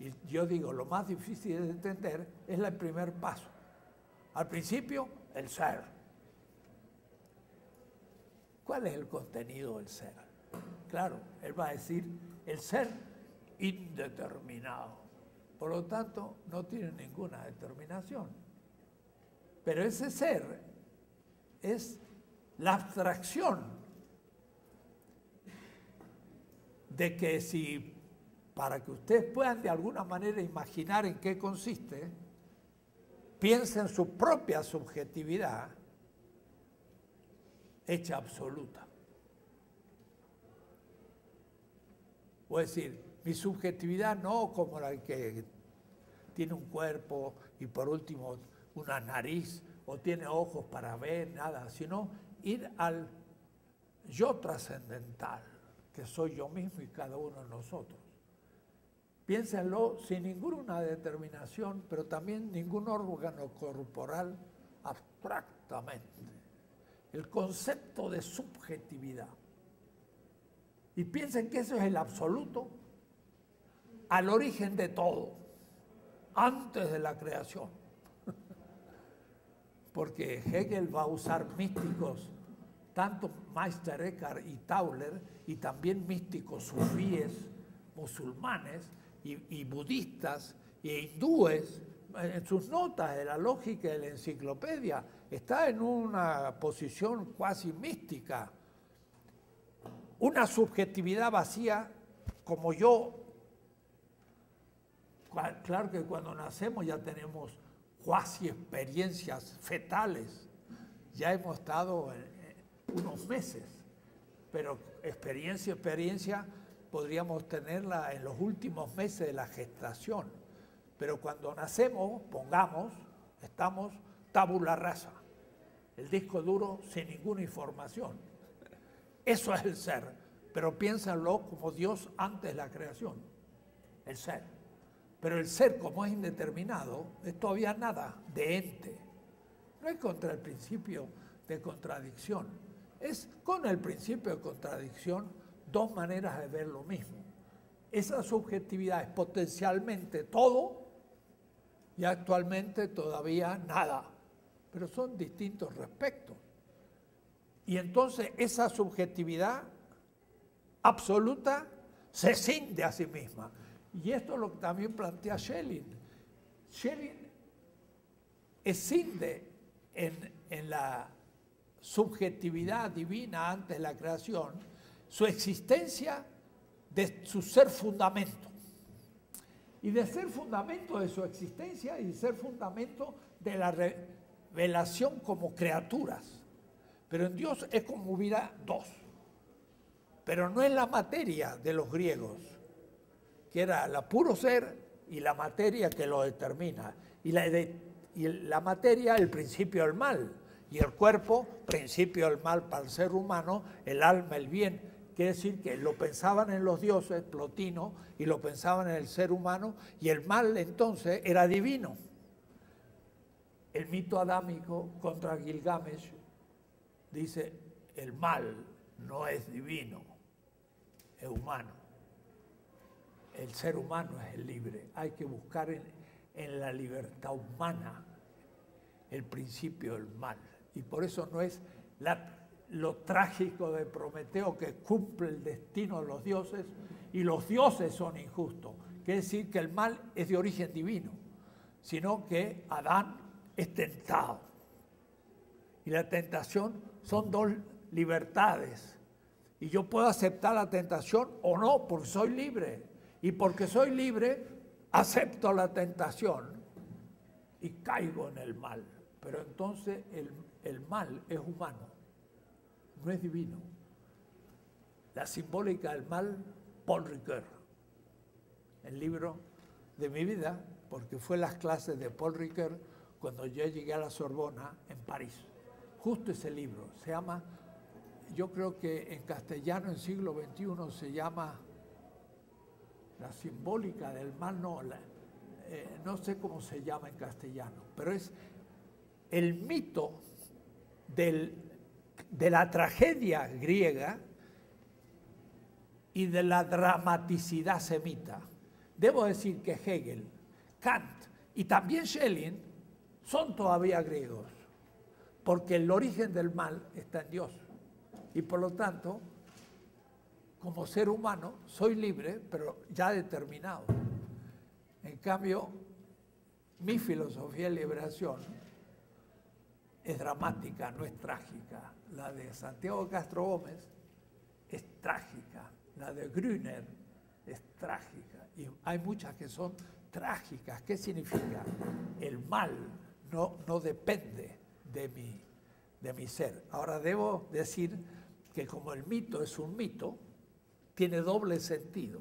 Y yo digo, lo más difícil de entender es el primer paso. Al principio, el ser. ¿Cuál es el contenido del ser? Claro, él va a decir el ser indeterminado. Por lo tanto, no tiene ninguna determinación. Pero ese ser es la abstracción de que si para que ustedes puedan de alguna manera imaginar en qué consiste, piensen en su propia subjetividad hecha absoluta. O decir, mi subjetividad no como la que tiene un cuerpo y por último una nariz o tiene ojos para ver, nada, sino ir al yo trascendental, que soy yo mismo y cada uno de nosotros. Piénsenlo sin ninguna determinación, pero también ningún órgano corporal abstractamente. El concepto de subjetividad. Y piensen que eso es el absoluto al origen de todo, antes de la creación. *laughs* Porque Hegel va a usar místicos, tanto Meister Eckhart y Tauler, y también místicos sufíes musulmanes, y, budistas y hindúes, en sus notas de la lógica de la enciclopedia, está en una posición cuasi mística. Una subjetividad vacía como yo. Claro que cuando nacemos ya tenemos cuasi experiencias fetales. Ya hemos estado unos meses, pero experiencia, experiencia podríamos tenerla en los últimos meses de la gestación. Pero cuando nacemos, pongamos, estamos tabula rasa, el disco duro sin ninguna información. Eso es el ser, pero piénsalo como Dios antes de la creación, el ser. Pero el ser, como es indeterminado, es todavía nada de ente. No es contra el principio de contradicción, es con el principio de contradicción dos maneras de ver lo mismo. Esa subjetividad es potencialmente todo y actualmente todavía nada pero son distintos respectos. Y entonces esa subjetividad absoluta se cinde a sí misma. Y esto es lo que también plantea Schelling. Schelling escinde en, en la subjetividad divina antes de la creación su existencia de su ser fundamento. Y de ser fundamento de su existencia y ser fundamento de la, Velación como criaturas. Pero en Dios es como hubiera dos. Pero no es la materia de los griegos, que era la puro ser y la materia que lo determina. Y la, y la materia, el principio del mal. Y el cuerpo, principio del mal para el ser humano, el alma, el bien. Quiere decir que lo pensaban en los dioses, Plotino, y lo pensaban en el ser humano, y el mal entonces era divino el mito adámico contra Gilgamesh dice, el mal no es divino, es humano. El ser humano es el libre. Hay que buscar en, la libertad humana el principio del mal. Y por eso no es lo trágico de Prometeo que cumple el destino de los dioses y los dioses son injustos. Quiere decir que el mal es de origen divino, sino que Adán es tentado. Y la tentación son dos libertades. Y yo puedo aceptar la tentación o no, porque soy libre. Y porque soy libre, acepto la tentación y caigo en el mal. Pero entonces el, el mal es humano, no es divino. La simbólica del mal, Paul Ricoeur. El libro de mi vida, porque fue las clases de Paul Ricoeur cuando yo llegué a la Sorbona en París. Justo ese libro, se llama, yo creo que en castellano en siglo XXI se llama La simbólica del mal, no, eh, no sé cómo se llama en castellano, pero es el mito de la tragedia griega y de la dramaticidad semita. Debo decir que Hegel, Kant y también Schelling son todavía griegos, porque el origen del mal está en Dios. Y por lo tanto, como ser humano, soy libre, pero ya determinado. En cambio, mi filosofía de liberación es dramática, no es trágica. La de Santiago Castro Gómez es trágica. La de Grüner es trágica. Y hay muchas que son trágicas. ¿Qué significa? El mal no, depende de mi, de mi ser. Ahora debo decir que como el mito es un mito, tiene doble sentido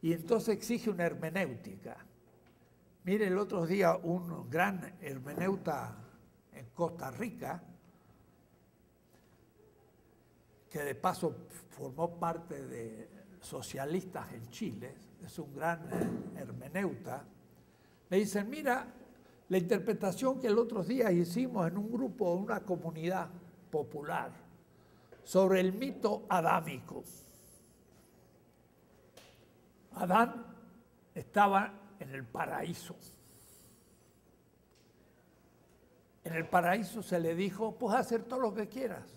y entonces exige una hermenéutica. Mire, el otro día un gran hermeneuta en Costa Rica, que de paso formó parte de socialistas en Chile, es un gran hermeneuta, me dicen, mira, la interpretación que el otro día hicimos en un grupo, una comunidad popular, sobre el mito adámico. Adán estaba en el paraíso. En el paraíso se le dijo, puedes hacer todo lo que quieras,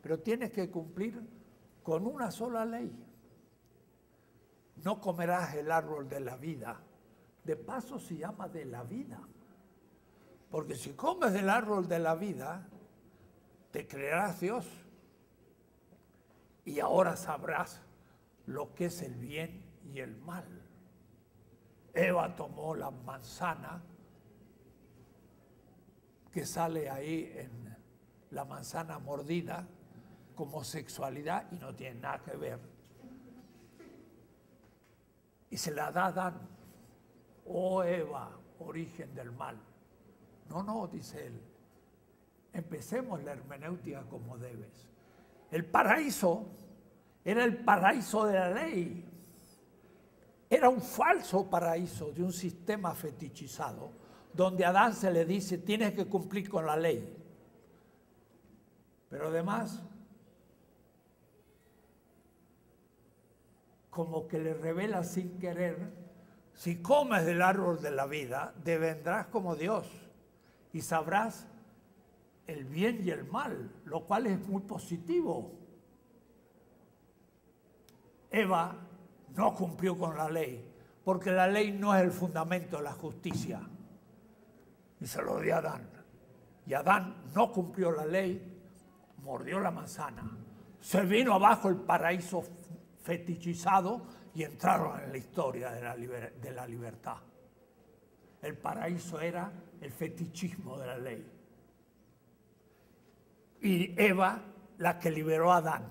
pero tienes que cumplir con una sola ley. No comerás el árbol de la vida, de paso se llama de la vida. Porque si comes del árbol de la vida, te creerás Dios. Y ahora sabrás lo que es el bien y el mal. Eva tomó la manzana que sale ahí en la manzana mordida como sexualidad y no tiene nada que ver. Y se la da Adán. Oh Eva, origen del mal. No, no, dice él. Empecemos la hermenéutica como debes. El paraíso era el paraíso de la ley. Era un falso paraíso de un sistema fetichizado, donde Adán se le dice, tienes que cumplir con la ley. Pero además, como que le revela sin querer, si comes del árbol de la vida, devendrás como Dios y sabrás el bien y el mal, lo cual es muy positivo. Eva no cumplió con la ley, porque la ley no es el fundamento de la justicia. Y se lo dio a Adán. Y Adán no cumplió la ley, mordió la manzana. Se vino abajo el paraíso fetichizado y entraron en la historia de la, de la libertad. El paraíso era el fetichismo de la ley. Y Eva, la que liberó a Adán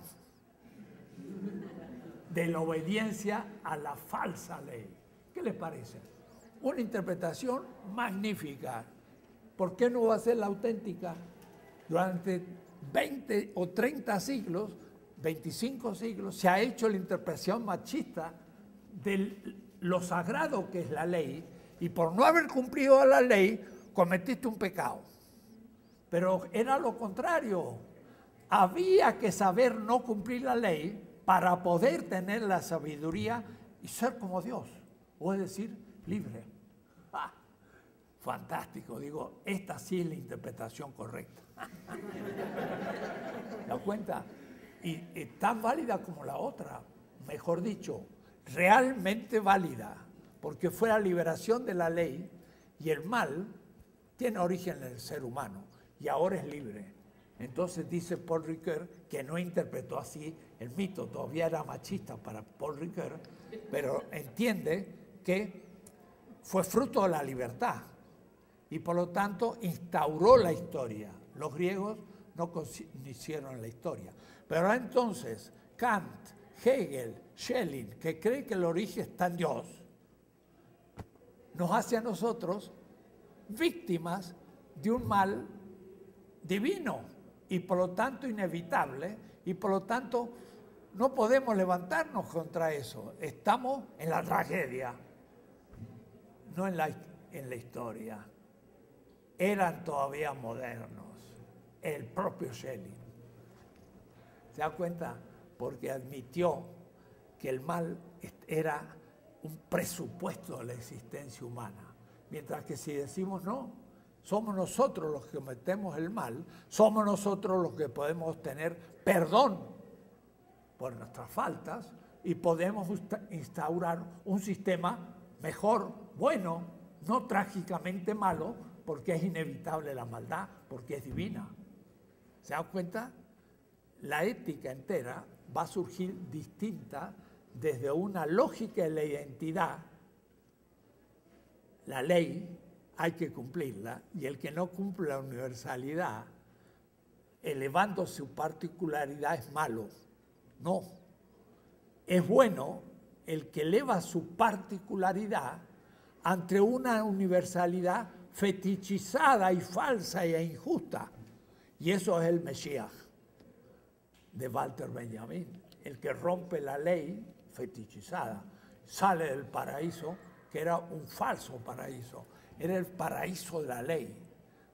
de la obediencia a la falsa ley. ¿Qué les parece? Una interpretación magnífica. ¿Por qué no va a ser la auténtica? Durante 20 o 30 siglos, 25 siglos, se ha hecho la interpretación machista de lo sagrado que es la ley y por no haber cumplido la ley cometiste un pecado. Pero era lo contrario. Había que saber no cumplir la ley para poder tener la sabiduría y ser como Dios, o es decir, libre. Ah, fantástico, digo, esta sí es la interpretación correcta. *laughs* ¿La cuenta? Y es tan válida como la otra, mejor dicho, realmente válida, porque fue la liberación de la ley y el mal tiene origen en el ser humano y ahora es libre. Entonces dice Paul Ricoeur que no interpretó así el mito, todavía era machista para Paul Ricoeur, pero entiende que fue fruto de la libertad y por lo tanto instauró la historia. Los griegos no hicieron la historia. Pero entonces Kant, Hegel, Schelling, que cree que el origen está en Dios, nos hace a nosotros víctimas de un mal divino y por lo tanto inevitable y por lo tanto no podemos levantarnos contra eso. Estamos en la tragedia, no en la, en la historia. Eran todavía modernos, el propio Schelling. ¿Se da cuenta? Porque admitió que el mal era un presupuesto de la existencia humana. Mientras que si decimos no, somos nosotros los que cometemos el mal, somos nosotros los que podemos tener perdón por nuestras faltas y podemos instaurar un sistema mejor, bueno, no trágicamente malo, porque es inevitable la maldad, porque es divina. ¿Se dan cuenta? La ética entera va a surgir distinta desde una lógica de la identidad la ley hay que cumplirla y el que no cumple la universalidad, elevando su particularidad, es malo. No. Es bueno el que eleva su particularidad ante una universalidad fetichizada y falsa e injusta. Y eso es el Mesías de Walter Benjamin, el que rompe la ley fetichizada, sale del paraíso que era un falso paraíso, era el paraíso de la ley,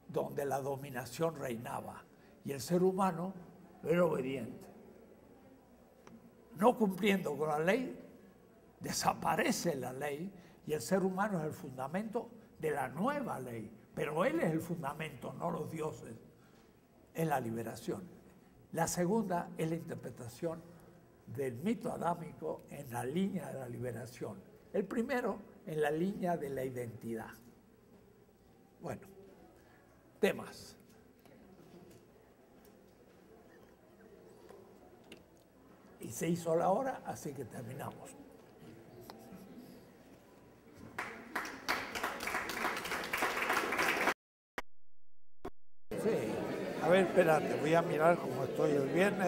donde la dominación reinaba y el ser humano era obediente. No cumpliendo con la ley, desaparece la ley y el ser humano es el fundamento de la nueva ley, pero él es el fundamento, no los dioses, es la liberación. La segunda es la interpretación del mito adámico en la línea de la liberación El primero, en la línea de la identidad. Bueno, temas. Y se hizo la hora, así que terminamos. Sí. A ver, espérate, voy a mirar cómo estoy el viernes.